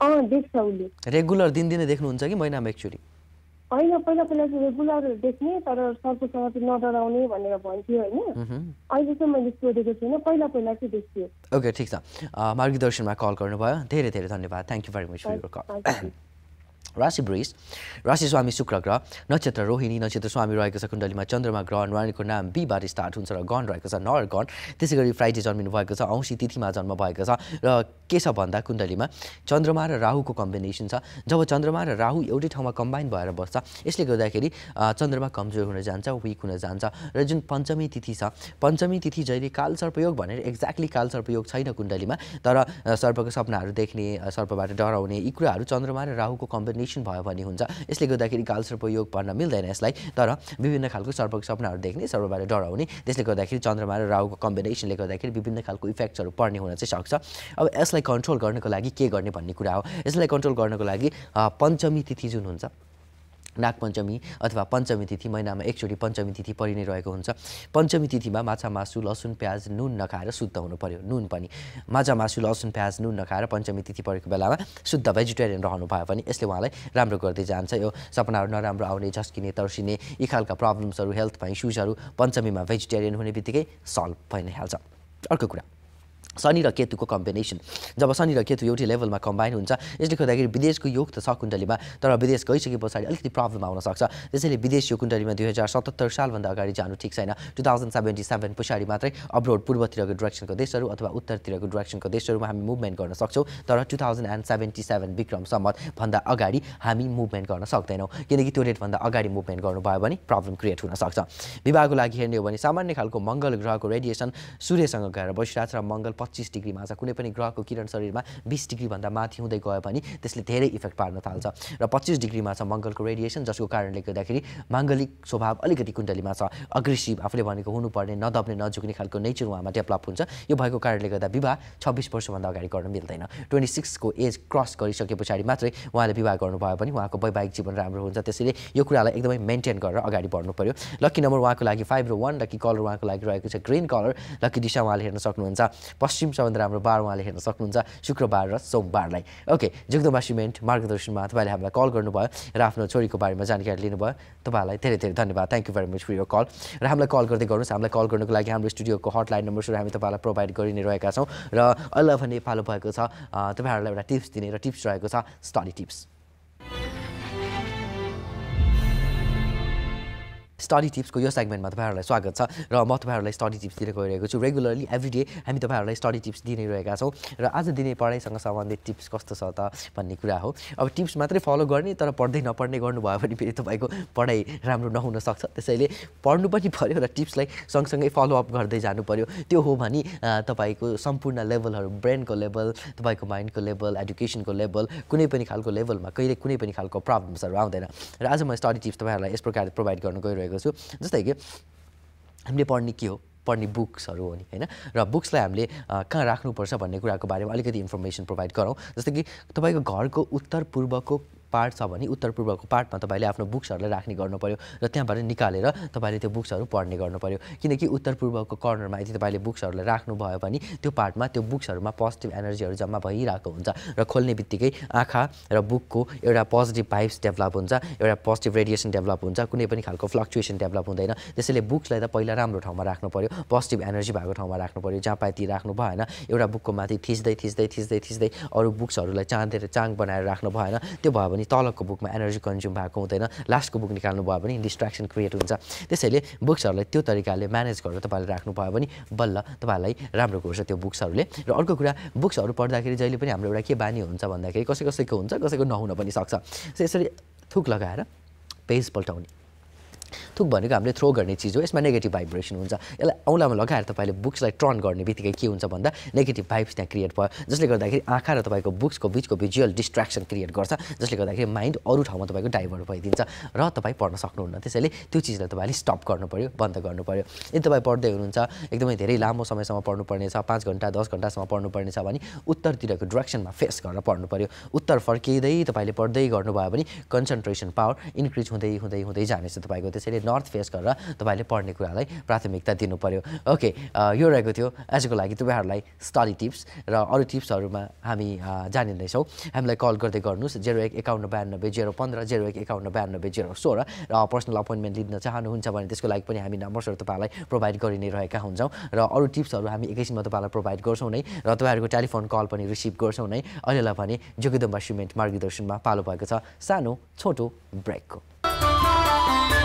अँ देख्छ उसले। रेगुलर दिनदिनै देख्नुहुन्छ कि महिनामा एकचोटि? होइन पहिला पहिला चाहिँ रेगुलर देख्ने तर सर्पसँग चाहिँ नडराउने भनेर भन्थ्यो होइन। अहिले चाहिँ मैले सोधेको छुइनँ पहिला पहिला चाहिँ देख्थ्यो। ओके ठिक छ। मार्गदर्शनमा कल गर्नुभयो। धेरै धेरै धन्यवाद। Thank you very much for your call. राशि वृष राशि स्वामी शुक्र ग्रह नक्षत्र रोहिणी नक्षत्र स्वामी रहेको छ कुण्डलीमा चन्द्रमा ग्रह रानीको नाम बीबाट स्टार्ट हुन्छ र गण रहेको छ नर गण त्यसै गरी फ्राइडे जन्मिनु भएको छ औँसी तिथिमा जन्म भएको छ र के छ भन्दा कुण्डलीमा चन्द्रमा र राहुको कम्बिनेसन छ जब चन्द्रमा र राहु एउटै ठाउँमा कम्बाइन भएर बस्छ यसले गर्दाखेरि चन्द्रमा कमजोर हुन जान्छ विक हुन जान्छ र जुन पञ्चमी तिथि छ पञ्चमी तिथि जहिले काल सर्पयोग भनेर एक्ज्याक्टली काल सर्पयोग छैन कुण्डलीमा तर सर्पको सपनाहरू देख्ने सर्पबाट डराउने यी कुराहरू चन्द्रमा र राहुको कम्बिनेसन भयो भने हुन्छ। यसले गर्दाखेरि काल सर्पयोग भन्न मिल्दैन यसलाई। तर विभिन्न खालको सर्पको सपनाहरू देख्ने सर्पबाट डराउने त्यसले गर्दाखेरि चन्द्रमा र राहुको कम्बिनेसनले गर्दाखेरि विभिन्न खालको इफेक्ट्सहरू पर्ने हुन चाहिँ सक्छ। अब यसलाई कन्ट्रोल गर्नको लागि के गर्ने भन्ने कुरा हो। यसलाई कन्ट्रोल गर्नको लागि पञ्चमी तिथि जुन हुन्छ नागपञ्चमी अथवा पञ्चमी तिथि महिनामा एकचोटि पञ्चमी तिथि परि नै रहेको हुन्छ। पञ्चमी तिथिमा माछा मासु लसुन प्याज नुन नखाएर शुद्ध हुनु पर्यो। नुन पनि। माछा मासु लसुन प्याज नुन नखाएर पञ्चमी तिथि परेको बेलामा शुद्ध भेजिटेरियन रहनु भयो भने यसले उहाँलाई राम्रो गर्दै जान्छ। यो सपनाहरू नराम्रो आउने झस्किने तर्सिने यी खालका प्रब्लम्सहरू हेल्थमा इस्युजहरू पञ्चमीमा भेजिटेरियन हुने बित्तिकै सल्भ भइ नै हाल्छ। अर्को कुरा। शनि र केतुको कम्बिनेसन जब शनि र केतु एउटै लेभलमा कम्बाइन हुन्छ यसले गर्दाखेरि विदेशको योग त छ कुण्डलीमा तर विदेश गइसके पछाडि अलिकति प्रब्लम आउन सक्छ। त्यसैले विदेश यो कुण्डलीमा दुई हजार सतहत्तर सालभन्दा अगाडि जानु ठिक छैन। टु थाउजन्ड सेभेन्टी सेभेन पछाडि मात्रै अब्रोड पूर्वतिरको डिरेक्सनको देशहरू अथवा उत्तरतिरको डिरेक्सनको देशहरूमा हामी मुभमेन्ट गर्न सक्छौँ तर two thousand and seventy seven Vikram सम्मतभन्दा अगाडि हामी मुभमेन्ट गर्न सक्दैनौँ। किनकि त्यो रेटभन्दा अगाडि मुभमेन्ट गर्नुभयो भने प्रब्लम क्रिएट हुन सक्छ। विवाहको लागि हेर्ने हो भने सामान्य खालको मङ्गल ग्रहको रेडिएसन सूर्यसँग गएर बसिरहेको छ र मङ्गल पच्चिस डिग्रीमा छ। कुनै पनि ग्रहको किरण शरीरमा बिस डिग्रीभन्दा माथि हुँदै गयो भने त्यसले धेरै इफेक्ट पार्न थाल्छ। र पच्चिस डिग्रीमा छ मङ्गलको रेडिएसन जसको कारणले गर्दाखेरि माङ्गलिक स्वभाव अलिकति कुण्डलीमा छ। अग्रेसिभ आफूले भनेको हुनुपर्ने नदब्ने नझुक्ने खालको नेचर उहाँमा डेभलप हुन्छ। यो भएको कारणले गर्दा विवाह छब्बिस वर्षभन्दा अगाडि गर्न मिल्दैन। ट्वेन्टी सिक्सको एज क्रस गरिसके पछाडि मात्रै उहाँले विवाह गर्नुभयो भने उहाँको वैवाहिक जीवन राम्रो हुन्छ। त्यसैले यो कुरालाई एकदमै मेन्टेन गरेर अगाडि बढ्नु पर्यो। लक्की नम्बर उहाँको लागि फाइभ र वान लक्की कलर उहाँको लागि रहेको छ ग्रिन कलर लक्की दिशा उहाँले हेर्न सक्नुहुन्छ। पश्चिम सबभन्दा राम्रो बार उहाँले हेर्न सक्नुहुन्छ। शुक्रबार र सोमबारलाई। ओके जगदम्बा सिमेन्ट मार्गदर्शनमा तपाईँले हामीलाई कल गर्नुभयो र आफ्नो छोरीको बारेमा जानकारी लिनुभयो। तपाईँलाई धेरै धेरै धन्यवाद। Thank you very much for your call र हामीलाई कल गर्दै गर्नुहोस्। हामीलाई कल गर्नुको लागि हाम्रो स्टुडियोको हटलाइन नम्बर्सहरू हामी तपाईँलाई प्रोभाइड गरि नै रहेका छौँ। र अहिले भने पालो भएको छ तपाईँहरूलाई एउटा टिप्स दिने र टिप्स रहेको छ। स्टडी टिप्स स्टडी टिप्सको यो सेगमेन्टमा तपाईँहरूलाई स्वागत छ र म तपाईँहरूलाई स्टडी टिप्स दिन गइरहेको छु। रेगुलरली एभ्री डे हामी तपाईँहरूलाई स्टडी टिप्स दिनै रहेका छौँ र आज दिने पढाइसँग सम्बन्धित टिप्स कस्तो छ त भन्ने कुरा हो। अब टिप्स मात्रै फलो गर्ने तर पढ्दै नपढ्ने गर्नुभयो भने फेरि तपाईँको पढाइ राम्रो नहुन सक्छ। त्यसैले पढ्नु पनि पऱ्यो र टिप्सलाई सँगसँगै फलोअप गर्दै जानु पऱ्यो त्यो हो भने तपाईँको सम्पूर्ण लेभलहरू ब्रेनको लेभल तपाईँको माइन्डको लेभल एडुकेसनको लेभल कुनै पनि खालको लेभलमा कहिले कुनै पनि खालको प्रब्लम्सहरू आउँदैन। र आज म स्टडी टिप्स तपाईँहरूलाई यस प्रकार प्रोभाइड गर्न गइरहेको छु जस्तै कि हामीले पढ्ने के हो? पढ्ने बुक्सहरू हो नि होइन? र बुक्सलाई हामीले कहाँ राख्नुपर्छ भन्ने कुराको बारेमा अलिकति इन्फर्मेसन प्रोभाइड गरौँ। जस्तै कि तपाईँको घरको उत्तर पूर्वको पार्ट छ भने उत्तर पूर्वको पार्टमा तपाईँले आफ्नो बुक्सहरूलाई राख्ने गर्नु पऱ्यो र त्यहाँबाट निकालेर तपाईँले त्यो बुक्सहरू पढ्ने गर्नु पऱ्यो किनकि उत्तर पूर्वको कर्नरमा यदि तपाईँले बुक्सहरूलाई राख्नुभयो भने त्यो पार्टमा त्यो बुक्सहरूमा पोजिटिभ एनर्जीहरू जम्मा भइरहेको हुन्छ र खोल्ने बित्तिकै आँखा र बुकको एउटा पोजिटिभ भाइब्स डेभलप हुन्छ एउटा पोजिटिभ रेडिएसन डेभलप हुन्छ कुनै पनि खालको फ्लक्चुएसन डेभलप हुँदैन। त्यसैले बुक्सलाई त पहिला राम्रो ठाउँमा राख्नु पऱ्यो पोजिटिभ एनर्जी भएको ठाउँमा राख्नु पऱ्यो जहाँ पाए ती राख्नु भएन एउटा बुकको माथि थिच्दै थिच्दै थिच्दै थिच्दै अरू बुक्सहरूलाई चाँदेर चाङ बनाएर राख्नु भएन। त्यो भयो भने तलको बुकमा एनर्जी कन्ज्युम भएको हुँदैन। लास्टको बुक निकाल्नु भयो भने डिस्ट्र्याक्सन क्रिएट हुन्छ। त्यसैले बुक्सहरूलाई त्यो तरिकाले म्यानेज गरेर तपाईँले राख्नु भयो भने बल्ल तपाईँलाई राम्रो गर्छ त्यो बुक्सहरूले र अर्को कुरा बुक्सहरू पढ्दाखेरि जहिले पनि हाम्रो एउटा के बानी हुन्छ भन्दाखेरि कसै कसैको हुन्छ कसैको नहुन पनि सक्छ। यसरी थुक लगाएर पेज पल्टाउने। थुक भनेको हामीले थ्रो गर्ने चिज हो यसमा नेगेटिभ भाइब्रेसन हुन्छ। यसलाई औँलामा लगाएर तपाईँले बुक्सलाई टर्न गर्ने बित्तिकै के हुन्छ भन्दा नेगेटिभ भाइब्स त्यहाँ क्रिएट भयो। जसले गर्दाखेरि आँखा र तपाईँको बुक्सको बिचको भिजुअल डिस्ट्र्याक्सन क्रिएट गर्छ जसले गर्दाखेरि माइन्ड अरू ठाउँमा तपाईँको डाइभर्ट भइदिन्छ र तपाईँ पढ्न सक्नुहुन्न। त्यसैले त्यो चिजलाई तपाईँले स्टप गर्नु पऱ्यो बन्द गर्नु पऱ्यो यदि तपाईँ पढ्दै हुनुहुन्छ एकदमै धेरै लामो समयसम्म पढ्नुपर्ने छ पाँच घन्टा दस घन्टासम्म पढ्नुपर्ने छ भने उत्तरतिरको डिरेक्सनमा फेस गरेर पढ्नु पऱ्यो उत्तर फर्किँदै तपाईँले पढ्दै गर्नुभयो भने कन्सन्ट्रेसन पावर इन्क्रिज हुँदै हुँदै हुँदै जानेछ तपाईँको। त्यसैले नर्थ फेस गरेर तपाईँले पढ्ने कुरालाई प्राथमिकता दिनु पऱ्यो ओके यो रहेको थियो आजको लागि तपाईँहरूलाई स्टडी टिप्स र अरू टिप्सहरूमा हामी अ, जाने नै छौँ हामीलाई कल गर्दै गर्नुहोस् जेरो एक एकाउन्न बयानब्बे जेरो पन्ध्र जेरो एक एकाउन्न बयानब्बे जेरो सोह्र र पर्सनल अपोइन्टमेन्ट लिन चाहनुहुन्छ भने त्यसको लागि पनि हामी नम्बर्सहरू तपाईँलाई प्रोभाइड गरि नै रहेका हुन्छौँ र अरू टिप्सहरू हामी एकैछिनमा तपाईँलाई प्रोभाइड गर्छौँ नै र तपाईँहरूको टेलिफोन कल पनि रिसिभ गर्छौँ नै। अहिलेलाई भने जोगिदम्बा सिमेन्ट मार्गदर्शनमा पालो भएको छ सानो छोटो ब्रेकको।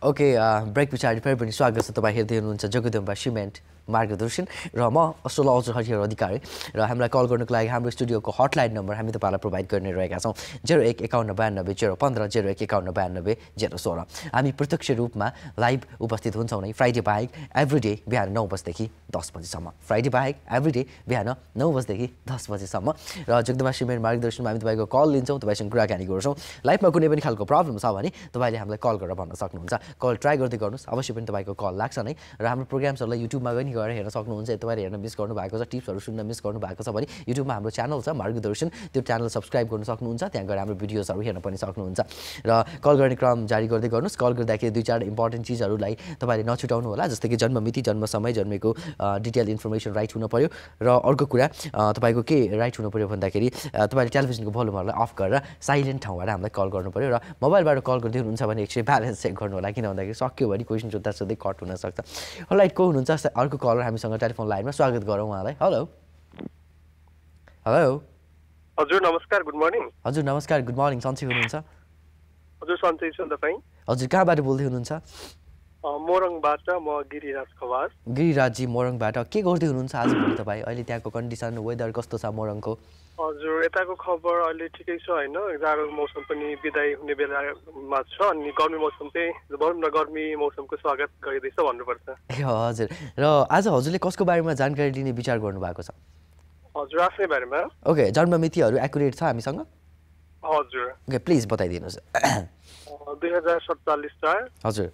ओके ब्रेक पछाडि फेरि पनि स्वागत छ तपाईँ हेर्दै हुनुहुन्छ जगदम्बा सिमेन्ट मार्गदर्शन र म एस्ट्रोलोजर हरिहर अधिकारी र हामीलाई कल गर्नुको लागि हाम्रो स्टुडियोको हटलाइन नम्बर हामी तपाईँलाई प्रोभाइड गर्ने रहेका छौँ। जेरो एक एकाउन्न बयानब्बे जेरो पन्ध्र जेरो एक एकाउन्न बयानब्बे जेरो सोह्र। हामी प्रत्यक्ष रूपमा लाइभ उपस्थित हुन्छौँ नै फ्राइडे बाहेक एभ्री डे बिहान नौ बजीदेखि दस बजीसम्म। फ्राइडे बाहेक एभ्री डे बिहान नौ बजीदेखि दस बजीसम्म। र जगदम्बा सिमेन्ट मार्गदर्शनमा हामी तपाईँको कल लिन्छौँ तपाईँसँग कुराकानी गर्छौँ। लाइफमा कुनै पनि खालको प्रब्लम छ भने तपाईँले हामीलाई कल गरेर भन्न सक्नुहुन्छ। कल ट्राई गर्दै गर्नुहोस्। अवश्य पनि तपाईँको कल लाग्छ नै। र हाम्रो प्रोग्राम्सहरूलाई युट्युबमा पनि गएर हेर्न सक्नुहुन्छ। तपाईँले हेर्न मिस गर्नु भएको छ टिप्सहरू सुन्न मिस गर्नु भएको छ भने युट्युबमा हाम्रो च्यानल छ मार्गदर्शन। त्यो च्यानल सब्सक्राइब गर्नु सक्नुहुन्छ। त्यहाँ गएर हाम्रो भिडियोजहरू हेर्न पनि सक्नुहुन्छ। र कल गर्ने क्रम जारी गर्दै गर्नुहोस्। कल गर्दाखेरि दुई चार इम्पोर्टेन्ट चिजहरूलाई तपाईँले नछुटाउनु होला। जस्तै कि जन्म मिति जन्म समय जन्मेको डिटेल इन्फर्मेसन राइट हुनु पऱ्यो र अर्को कुरा तपाईँको के राइट हुनु पऱ्यो भन्दाखेरि तपाईँले टेलिभिजनको भोल्युमहरूलाई अफ गरेर साइलेन्ट ठाउँबाट हामीलाई कल गर्नु पऱ्यो र मोबाइलबाट कल गर्दै हुनुहुन्छ भने एकचोटि ब्यालेन्स चेक गर्नु होला किन भन्दाखेरि सक्यो भने क्वेसन सोद्धा सोध्दै कट हुनसक्छ। लाइट को हुनुहुन्छ? अर्को कलर हामीसँग टेलिफोन लाइनमा स्वागत गरौँ उहाँलाई। हेलो। हेलो। हजुर नमस्कार गुड मर्निङ हजुर नमस्कार गुड मर्निङ सन्चै हुनुहुन्छ? हजुर सन्चै छु तपाईँ? हजुर कहाँबाट बोल्दै हुनुहुन्छ? मोरङबाट म गिरिराज खवास गिरिराजी मोरङबाट के गर्दै हुनुहुन्छ आजभोलि तपाईँ? अहिले त्यहाँको कन्डिसन वेदर कस्तो छ मोरङको? हजुर यताको खबर अहिले ठिकै छ होइन। जाडो मौसम पनि बिदाई हुने बेलामा छ अनि गर्मी मौसम चाहिँ भनौँ न गर्मी मौसमको स्वागत गरिँदैछ भन्नुपर्छ। ए हजुर। र आज हजुरले कसको बारेमा जानकारी लिने विचार गर्नुभएको छ? हजुर आफ्नै बारेमा। ओके जन्ममितिहरू एकुरेट छ हामीसँग? हजुर। ओके प्लिज बताइदिनुहोस्। दुई हजार सत्तालिस चार। हजुर।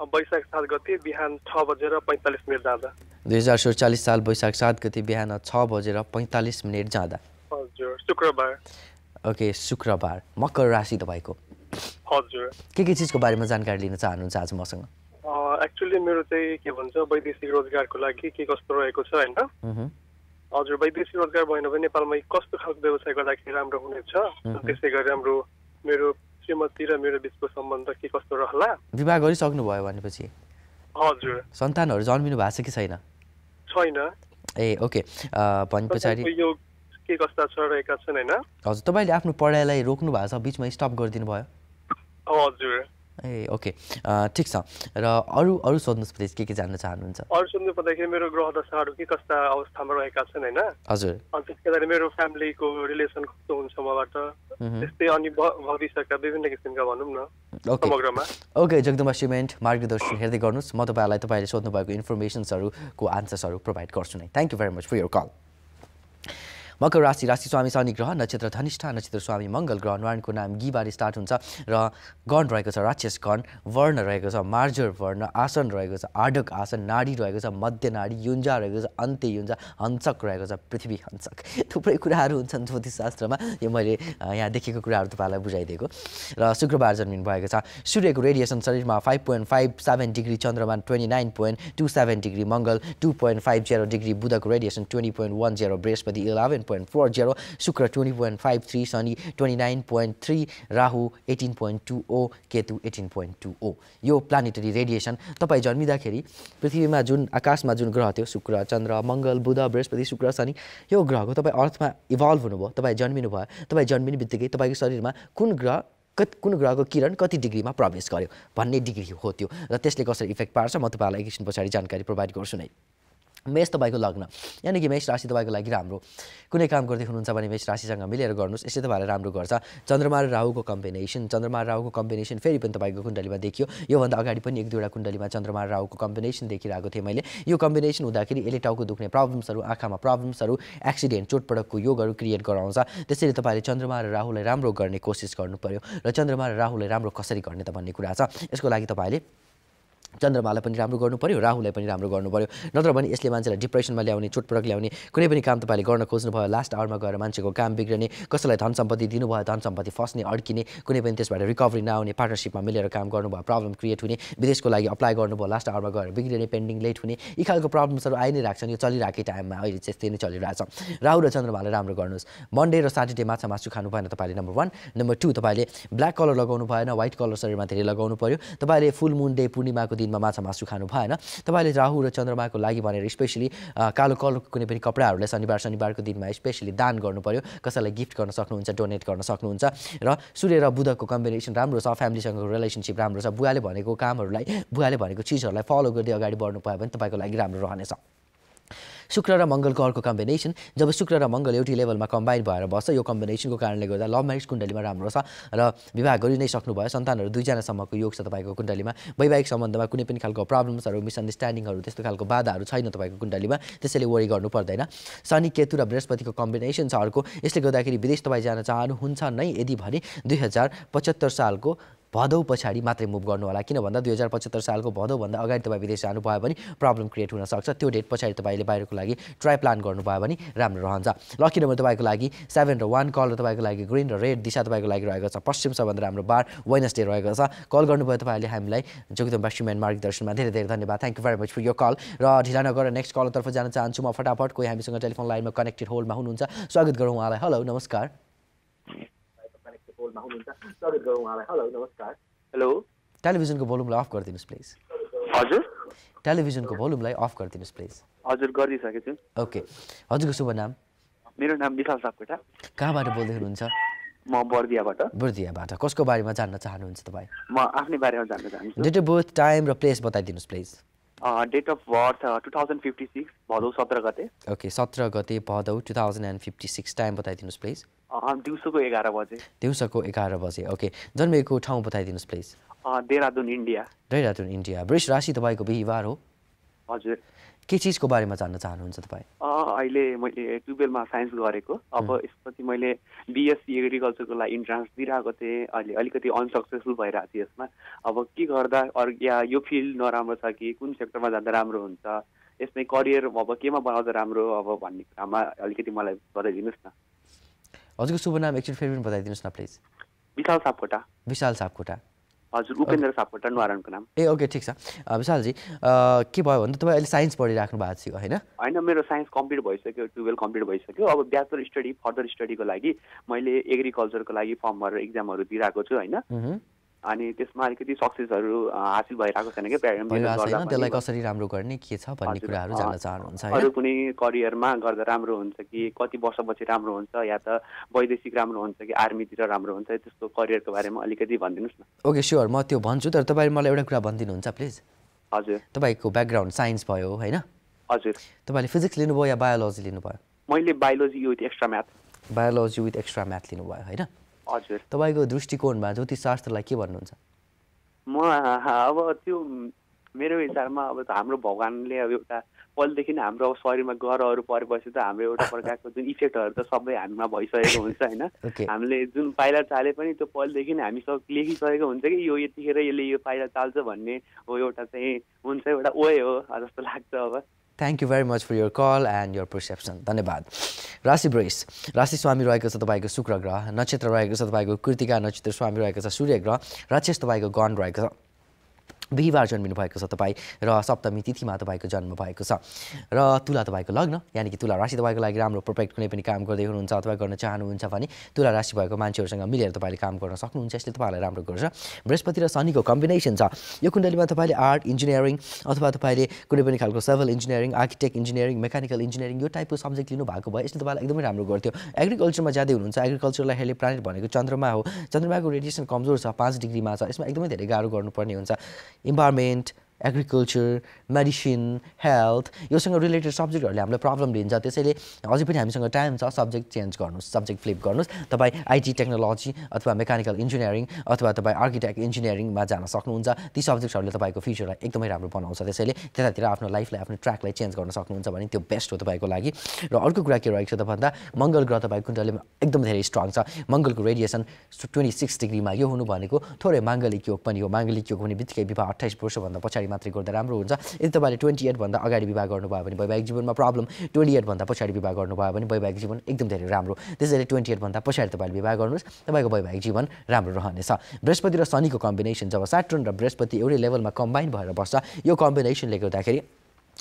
वैशाख सात गते बिहान छ बजेर पैँतालिस मिनट जाँदा। दुई हजार सडचालिस साल वैशाख सात गति बिहान छ बजेर पैँतालिस मिनट जाँदा। हजुर शुक्रबार। ओके शुक्रबार। मकर राशि तपाईँको। हजुर। के के चिजको बारेमा जानकारी लिन चाहनुहुन्छ आज मसँग? एक्चुली मेरो चाहिँ के भन्छ वैदेशिक रोजगारको लागि के कस्तो रहेको छ होइन? हजुर वैदेशिक रोजगार भएन भने नेपालमा कस्तो खालको व्यवसाय गर्दाखेरि राम्रो हुनेछ? त्यसै गरी हाम्रो मेरो श्रीमती र मेरो बिचको सम्बन्ध के कस्तो रहला? विवाह गरिसक्नुभयो भनेपछि? हजुर। सन्तानहरू जन्मिनु भएको छ कि छैन? छैन। ए ओके। भने पछाडि यो के कस्ता छ रहेका छन् होइन? हजुर तपाईँले आफ्नो पढाइलाई रोक्नु भएको छ बिचमा स्टप गरिदिनु भयो हजुर। ए ओके ठिक छ। र अरू अरू सोध्नुहोस् प्लिज के के जान्न चाहनुहुन्छ? अरू सुन्नु पर्दाखेरि मेरो ग्रह दशाहरू के कस्ता अवस्थामा रहेका छन् होइन? हजुर। अनि त्यसै गरी मेरो फ्यामिलीको रिलेसन कस्तो हुन्छ मबाट? त्यस्तै अनि भविष्यका विभिन्न किसिमका भनौँ न। ओके समग्रमा। ओके जगदम्बा सिमेन्ट मार्गदर्शन हेर्दै गर्नुहोस्। म तपाईँलाई तपाईँले सोध्नुभएको इन्फर्मेसन्सहरूको आन्सर्सहरू प्रोभाइड गर्छु नै। Thank you very much for your call मकर राशि राशि स्वामी शनि ग्रह नक्षत्र धनिष्ठा नक्षत्र स्वामी मङ्गल ग्रह न्वाणको नाम गीबारी स्टार्ट हुन्छ र गण रहेको छ राक्षस गण वर्ण रहेको छ मार्जर वर्ण आसन रहेको छ आडक आसन नाडी रहेको छ मध्य नाडी युन्जा रहेको छ अन्त्य युन्जा हंसक रहेको छ पृथ्वी हंसक। थुप्रै कुराहरू हुन्छन् ज्योतिषशास्त्रमा। यो मैले यहाँ देखेको कुराहरू तपाईँलाई बुझाइदिएको। र शुक्रबार जन्मिनु भएको छ। सूर्यको रेडिएसन शरीरमा five point five seven degree Chandrama twenty nine point two seven degree Mangal two point five zero degree बुधको radiation twenty point one zero Brihaspati eleven point four zero Shukra twenty point five three Shani twenty nine point three Rahu eighteen point two O Ketu eighteen point two O यो planetary radiation तपाईँ जन्मिँदाखेरि पृथ्वीमा जुन आकाशमा जुन ग्रह थियो शुक्र चन्द्र मङ्गल बुध बृहस्पति शुक्र शनि यो ग्रहको तपाईँ अर्थमा इभल्भ हुनुभयो तपाईँ जन्मिनु भयो तपाईँ जन्मिने बित्तिकै तपाईँको शरीरमा कुन ग्रह कत कुन ग्रहको किरण कति डिग्रीमा प्रवेश गर्यो भन्ने डिग्री हो त्यो र त्यसले कसरी इफेक्ट पार्छ म तपाईँलाई एकछिन पछाडि जानकारी प्रोभाइड गर्छु नै। मेष तपाईँको लग्न। यानि कि मेष राशि तपाईँको लागि राम्रो। कुनै काम गर्दै हुनुहुन्छ भने मेष राशिसँग मिलेर गर्नुहोस् यसले तपाईँलाई राम्रो गर्छ। चन्द्रमा र राहुको कम्बिनेसन चन्द्रमा र राहुको कम्बिनेसन फेरि पनि तपाईँको कुण्डलीमा देखियो। योभन्दा अगाडि पनि एक दुईवटा कुण्डलीमा चन्द्रमा र राहुको कम्बिनेसन देखिरहेको थिएँ मैले। यो कम्बिनेसन हुँदाखेरि यसले टाउको दुख्ने प्रब्लम्सहरू आँखामा प्रब्लम्सहरू एक्सिडेन्ट चोटपटकको योगहरू क्रिएट गराउँछ। त्यसैले तपाईँले चन्द्रमा र राहुलाई राम्रो गर्ने कोसिस गर्नु पर्यो। र चन्द्रमा र राहुलाई राम्रो कसरी गर्ने त भन्ने कुरा छ। यसको लागि तपाईँले चन्द्रमालाई पनि राम्रो गर्नु पऱ्यो राहुलाई पनि राम्रो गर्नु पऱ्यो नत्र भने यसले मान्छेलाई डिप्रेसनमा ल्याउने चोटपटक ल्याउने कुनै पनि काम तपाईँले गर्न खोज्नुभयो लास्ट आवरमा गएर मान्छेको काम बिग्रने कसैलाई धन सम्पत्ति दिनुभयो धन सम्पत्ति फस्ने अड्किने कुनै पनि त्यसबाट रिकभरी नआउने पार्टनरसिपमा मिलेर काम गर्नुभयो प्रब्लम क्रिएट हुने विदेशको लागि अप्लाई गर्नुभयो लास्ट आवरमा गएर बिग्रिने पेन्डिङ लेट हुने यी खालको प्रब्लम्सहरू आइ नै राख्छन् यो चलिरहेकै टाइममा अहिले त्यही नै चलिरहेछ। राहु र चन्द्रमालाई राम्रो गर्नुहोस्। मन्डे र स्याटरडे माछा मासु खानु भएन तपाईँले नम्बर वान नम्बर टू तपाईँले ब्ल्याक कलर लगाउनु भएन व्हाइट कलर शरीरमा धेरै लगाउनु पऱ्यो तपाईँले फुल मुन डे पूर्णिमाको दिनमा माछा मासु खानु भएन। तपाईँले राहु र चन्द्रमाको लागि भनेर स्पेसली कालो कलरको कुनै पनि कपडाहरूलाई शनिबार शनिबारको दिनमा स्पेसली दान गर्नु पऱ्यो कसैलाई गिफ्ट गर्न सक्नुहुन्छ डोनेट गर्न सक्नुहुन्छ। र सूर्य र बुधको कम्बिनेसन राम्रो छ फ्यामिलीसँगको रिलेसनसिप राम्रो छ। बुवाले भनेको कामहरूलाई बुवाले भनेको चिजहरूलाई फलो गर्दै अगाडि बढ्नु पायो भने तपाईँको लागि राम्रो रहनेछ। शुक्र र मङ्गलको अर्को कम्बिनेसन जब शुक्र र मङ्गल एउटै लेभलमा कम्बाइन भएर बस्छ यो कम्बिनेसनको कारणले गर्दा लभ म्यारिज कुण्डलीमा राम्रो छ र विवाह गरि नै सक्नुभयो सन्तानहरू दुईजनासम्मको योग छ तपाईँको कुण्डलीमा। वैवाहिक सम्बन्धमा कुनै पनि खालको प्रब्लम्सहरू मिसअन्डरस्ट्यान्डिङहरू त्यस्तो खालको बाधाहरू छैन तपाईँको कुण्डलीमा। त्यसैले वरि गर्नु पर्दैन। शनि केतु र बृहस्पतिको कम्बिनेसन छ अर्को। यसले गर्दाखेरि विदेश तपाईँ जान चाहनुहुन्छ नै? यदि भने दुई हजार पचहत्तर सालको भदौ पछाडि मात्रै मुभ गर्नु होला। किन भन्दा दुई हजार पचहत्तर सालको भदौभन्दा अगाडि तपाईँ विदेश जानुभयो भने प्रब्लम क्रिएट हुनसक्छ त्यो डेट पछाडि तपाईँले बाहिरको लागि ट्राई प्लान गर्नुभयो भने राम्रो रहन्छ। लकी नम्बर तपाईँको लागि सेभेन र वान कल र तपाईँको लागि ग्रिन र रेड दिशा तपाईँको लागि रहेको छ। पश्चिम सबभन्दा राम्रो बार वेनसडे रहेको छ। कल गर्नुभयो तपाईँले हामीलाई जोगितम पश्चिम मार्गदर्शनमा धेरै धेरै धन्यवाद। Thank you very much for your call र ढिला नगरेर नेक्स्ट कलतर्फ जान चाहन्छु म फटाफट। कोही हामीसँग टेलिफोन लाइनमा कनेक्टेड होल्डमा हुनुहुन्छ। स्वागत गरौँ उहाँलाई। हेलो नमस्कार। होल्डमा हुनुहुन्छ स्वागत गरौँ उहाँलाई हेलो नमस्कार हेलो टेलिभिजनको भोल्युमलाई अफ गरिदिनुहोस् प्लिज हजुर? टेलिभिजनको भोल्युमलाई अफ गरिदिनुहोस् प्लिज हजुर गरिदिइसकेको छु ओके हजुरको शुभ नाम? मेरो नाम विशाल सापकोटा। कहाँबाट बोल्दै हुनुहुन्छ? म बर्दियाबाट। बुर्दियाबाट। कसको बारेमा जान्न चाहनुहुन्छ तपाईँ? म आफ्नै बारेमा जान्न चाहन्छु। डेट अफ बर्थ टाइम र प्लेस बताइदिनुहोस् please date of birth two thousand fifty six भदौ सत्र गते। ओके सत्र गते भदौ two thousand and fifty six time बताइदिनुहोस् प्लिज दिउँसोको एघार बजे। दिउँसोको एघार बजे ओके। जन्मेको ठाउँ बताइदिनुहोस् please. Dehradun India. Dehradun India. वृष राशि तपाईँको बिहिबार हो? हजुर। के चिजको बारेमा जान्न चाहनुहुन्छ तपाईँ? अहिले मैले टुवेल्भमा साइन्स गरेको। अब यसपछि मैले बिएससी एग्रिकल्चरको लागि इन्ट्रान्स दिइरहेको थिएँ। अहिले अलिकति अनसक्सेसफुल भइरहेको थिएँ यसमा। अब के गर्दा अरू या यो फिल्ड नराम्रो छ कि कुन सेक्टरमा जाँदा राम्रो हुन्छ यसमै करियर अब केमा बनाउँदा राम्रो अब भन्ने कुरामा अलिकति मलाई बताइदिनुहोस् न। हजुरको शुभ नाम एकचोटि फेरि पनि बताइदिनुहोस् न प्लिज विशाल सापकोटा। विशाल सापकोटा। हजुर उपेन्द्र सापकोटा नुहारणको नाम। ए ओके ठिक छ। विशालजी के भयो भन्दा तपाईँ अहिले साइन्स पढिराख्नु भएको थियो होइन? होइन मेरो साइन्स कम्प्लिट भइसक्यो टुवेल्भ कम्प्लिट भइसक्यो। अब ब्याचलर स्टडी फर्दर स्टडीको लागि मैले एग्रिकल्चरको लागि फर्म भरेर इक्जामहरू दिइरहेको छु होइन। अनि त्यसमा अलिकति सक्सेसहरू हासिल भइरहेको छैन छैन। त्यसलाई कसरी राम्रो गर्ने के छ भन्ने कुराहरू जान्न चाहनुहुन्छ अरू कुनै करियरमा गर्दा राम्रो हुन्छ कि कति वर्षपछि राम्रो हुन्छ या त वैदेशिक राम्रो हुन्छ कि आर्मीतिर राम्रो हुन्छ त्यस्तो करियरको बारेमा अलिकति भनिदिनुहोस् न। ओके स्योर म त्यो भन्छु तर तपाईँ मलाई एउटा कुरा भनिदिनुहुन्छ प्लिज। हजुर। तपाईँको ब्याकग्राउन्ड साइन्स भयो होइन? हजुर। तपाईँले फिजिक्स लिनुभयो या बायोलोजी लिनुभयो? मैले biology with extra math. Biology with extra math लिनुभयो होइन? हजुर। तपाईँको दृष्टिकोणमा ज्योतिषशास्त्रलाई के भन्नुहुन्छ? म अब त्यो मेरो विचारमा अब हाम्रो भगवान्ले अब एउटा पहिलेदेखि हाम्रो अब शरीरमा ग्रहहरू परेपछि त हाम्रो एउटा प्रकारको जुन इफेक्टहरू त सबै हामीमा भइसकेको हुन्छ होइन? हामीले जुन पाइला चाले पनि त्यो पहिलेदेखि हामी सब लेखिसकेको हुन्छ कि यो यतिखेर यसले यो पाइला चाल्छ भन्ने हो एउटा चाहिँ हुन्छ एउटा ओए हो जस्तो लाग्छ अब। Thank you very much for your call and your perception धन्यवाद। राशि वृष राशि स्वामी रहेको छ तपाईँको शुक्र ग्रह। नक्षत्र रहेको छ तपाईँको कृतिका नक्षत्र स्वामी रहेको छ सूर्य ग्रह। राक्षस तपाईँको गण रहेको छ। बिहिबार जन्मिनु भएको छ तपाईँ र सप्तमी तिथिमा तपाईँको जन्म भएको छ। र तुला तपाईँको लग्न यानि कि तुला राशि तपाईँको लागि राम्रो पर्फेक्ट कुनै पनि काम गर्दै हुनुहुन्छ अथवा गर्न चाहनुहुन्छ भने तुला राशि भएको मान्छेहरूसँग मिलेर तपाईँले काम गर्न सक्नुहुन्छ यसले तपाईँलाई राम्रो गर्छ। बृहस्पति र शनिको कम्बिनेसन छ। यो कुण्डलीमा तपाईँले आर्ट इन्जिनियरिङ अथवा तपाईँले कुनै पनि खालको civil engineering architect engineering mechanical engineering यो टाइपको सब्जेक्ट लिनु भएको भए यसले तपाईँलाई एकदमै राम्रो गर्थ्यो। एग्रिकल्चरमा जाँदै हुनुहुन्छ एग्रिकल्चरलाई हेर्ने प्लानेट भनेको चन्द्रमा हो। चन्द्रमाको रेडिएसन कमजोर छ पाँच डिग्रीमा छ। यसमा एकदमै धेरै गाह्रो गर्नुपर्ने हुन्छ। environment एग्रिकल्चर मेडिसिन हेल्थ योसँग रिलेटेड सब्जेक्टहरूले हामीलाई प्रब्लम दिन्छ त्यसैले अझै पनि हामीसँग टाइम छ सब्जेक्ट चेन्ज गर्नुहोस् सब्जेक्ट फ्लिप गर्नुहोस्। तपाईँ आइटी टेक्नोलोजी अथवा मेकानिकल इन्जिनियरिङ अथवा तपाईँ आर्किटेक्ट इन्जिनियरिङमा जान सक्नुहुन्छ। ती सब्जेक्ट्सहरूले तपाईँको फ्युचरलाई एकदमै राम्रो बनाउँछ। त्यसैले त्यतातिर आफ्नो लाइफलाई आफ्नो ट्र्याकलाई चेन्ज गर्न सक्नुहुन्छ भने त्यो बेस्ट हो तपाईँको लागि। र अर्को कुरा के रहेको छ त भन्दा मङ्गल ग्रह तपाईँको कुण्डलीमा एकदम धेरै स्ट्रङ छ। मङ्गलको रेडिएसन ट्वेन्टी सिक्स डिग्रीमा यो हुनु भनेको थोरै माङ्गलिक योग पनि हो। माङ्गलिक योग हुने बित्तिकै विवाह अट्ठाइस वर्षभन्दा पछाडि पछाडि मात्रै गर्दा राम्रो हुन्छ। यदि तपाईँले ट्वेन्टी एटभन्दा अगाडि विवाह गर्नुभयो भने वैवाहिक जीवनमा प्रब्लम ट्वेन्टी एटभन्दा पछाडि विवाह गर्नुभयो भने वैवाहिक जीवन एकदम धेरै राम्रो। त्यसैले ट्वेन्टी एटभन्दा पछाडि तपाईँले विवाह गर्नुहोस् तपाईँको वैवाहिक जीवन राम्रो रहनेछ। बृहस्पति र शनिको कम्बिनेसन जब स्याट्रन र बृहस्पति एउटै लेभलमा कम्बाइन भएर बस्छ यो कम्बिनेसनले गर्दाखेरि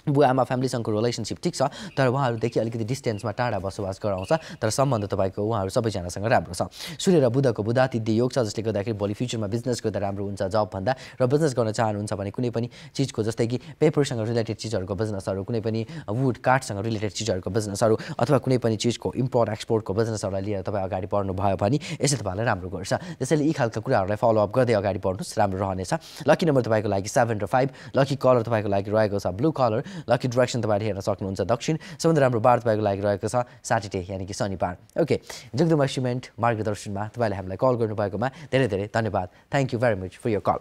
बुवा आमा फ्यामिलीसँगको रिलेसनसिप ठिक छ तर उहाँहरूदेखि अलिकति डिस्टेन्समा टाढा बसोबास गराउँछ तर सम्बन्ध तपाईँको उहाँहरू सबैजनासँग राम्रो छ। सूर्य र बुधको बुधातिथ्य योग छ जसले गर्दाखेरि भोलि फ्युचरमा बिजनेस गर्दा राम्रो हुन्छ जबभन्दा र बिजनेस गर्न चाहनुहुन्छ भने कुनै पनि चिजको जस्तै कि पेपरसँग रिलेटेड चिजहरूको बिजनेसहरू कुनै पनि वुड काठसँग रिलेटेड चिजहरूको बिजनेसहरू अथवा कुनै पनि चिजको इम्पोर्ट एक्सपोर्टको बिजनेसहरूलाई लिएर तपाईँ अगाडि बढ्नुभयो भने यसले तपाईँलाई राम्रो गर्छ। त्यसैले यी खालका कुराहरूलाई फलोअप गर्दै अगाडि बढ्नुहोस् राम्रो रहनेछ। लकी नम्बर तपाईँको लागि सेभेन र फाइभ लकी कलर तपाईँको लागि रहेको छ ब्लू कलर लकी डिरेक्सन तपाईँले हेर्न सक्नुहुन्छ दक्षिण। सबभन्दा राम्रो बार तपाईँको लागि रहेको छ स्याटरडे यानि कि शनिबार। ओके जगदुमा सिमेन्ट मार्गदर्शनमा तपाईँले हामीलाई कल गर्नुभएकोमा धेरै धेरै धन्यवाद। Thank you very much for your call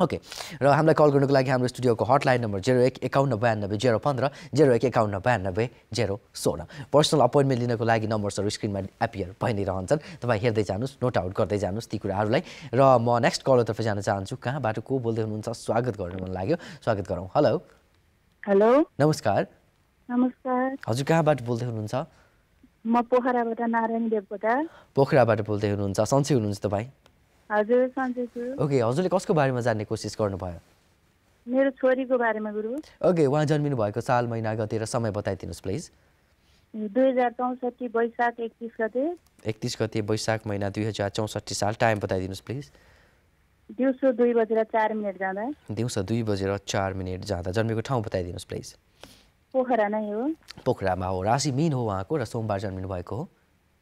okay र हामीलाई कल गर्नुको लागि हाम्रो स्टुडियोको हटलाइन नम्बर जेरो एक एकाउन्न बयानब्बे जेरो पन्ध्र जेरो एक एकाउन्न बयानब्बे जेरो सोह्र। पर्सनल अपोइन्टमेन्ट लिनको लागि नम्बर्सहरू स्क्रिनमा एपियर भइ नै रहन्छन् तपाईँ हेर्दै जानुहोस् नोट आउट गर्दै जानुहोस् ती कुराहरूलाई। र म नेक्स्ट कलरतर्फ जान चाहन्छु। कहाँबाट को बोल्दै हुनुहुन्छ? स्वागत गर्नु मन लाग्यो। स्वागत गरौँ। Hello hello. नमस्कार। नमस्कार। हजुर कहाँबाट बोल्दै हुनुहुन्छ? म पोखराबाट नारायण देवकोटा। पोखराबाट बोल्दै हुनुहुन्छ। सन्चै हुनुहुन्छ तपाईँ? हजुर सन्चै छु। ओके हजुरले कसको बारेमा जान्ने कोसिस गर्नुभयो? मेरो छोरीको बारेमा गुरु। ओके उहाँ जन्मिनु भएको साल महिना गते र समय बताइदिनुहोस् प्लिज। दुई हजार चौसठी वैशाख एकतिस गते। एकतिस गते वैशाख महिना दुई हजार चौसठी साल टाइम बताइदिनुहोस् प्लिज। दिउँसो दुई बजेर चार मिनट जाँदा? दिउँसो दुई बजेर चार मिनट जाँदा। जन्मेको ठाउँ बताइदिनुहोस् प्लिज पोखरा नै हो। पोखरामा हो। राशि मिन हो उहाँको र सोमबार जन्मिनु भएको हो।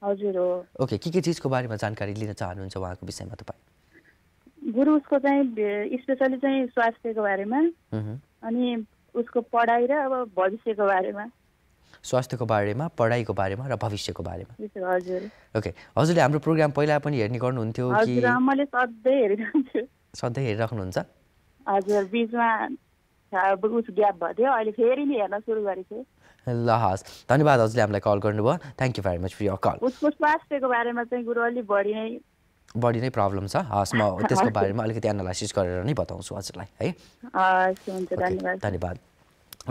हजुर हो। ओके के के चिजको बारेमा जानकारी लिन चाहनुहुन्छ उहाँको विषयमा तपाईँ? गुरु उसको चाहिँ स्पेसली चाहिँ स्वास्थ्यको बारेमा। अनि उसको पढाइ र अब भविष्यको बारेमा। स्वास्थ्यको बारेमा पढाइको बारेमा र भविष्यको बारेमा। हजुर। ओके हजुरले हाम्रो प्रोग्राम पहिला पनि हेर्ने गर्नुहुन्थ्यो कि मैले सधैँ हेरिरहन्छु सधैँ हेरिराख्नुहुन्छ? हजुर बिचमा ग्याप थियो अहिले फेरि नि हेर्न सुरु गरेको ल हस्। धन्यवाद हजुरले हामीलाई कल गर्नुभयो। Thank you very much for your call उसको स्वास्थ्यको बारेमा चाहिँ गुरु अलिक बढी नै बढी नै प्रब्लम छ। हस् म त्यसको बारेमा अलिकति एनालाइसिस गरेर नै बताउँछु हजुरलाई है। धन्यवाद। धन्यवाद।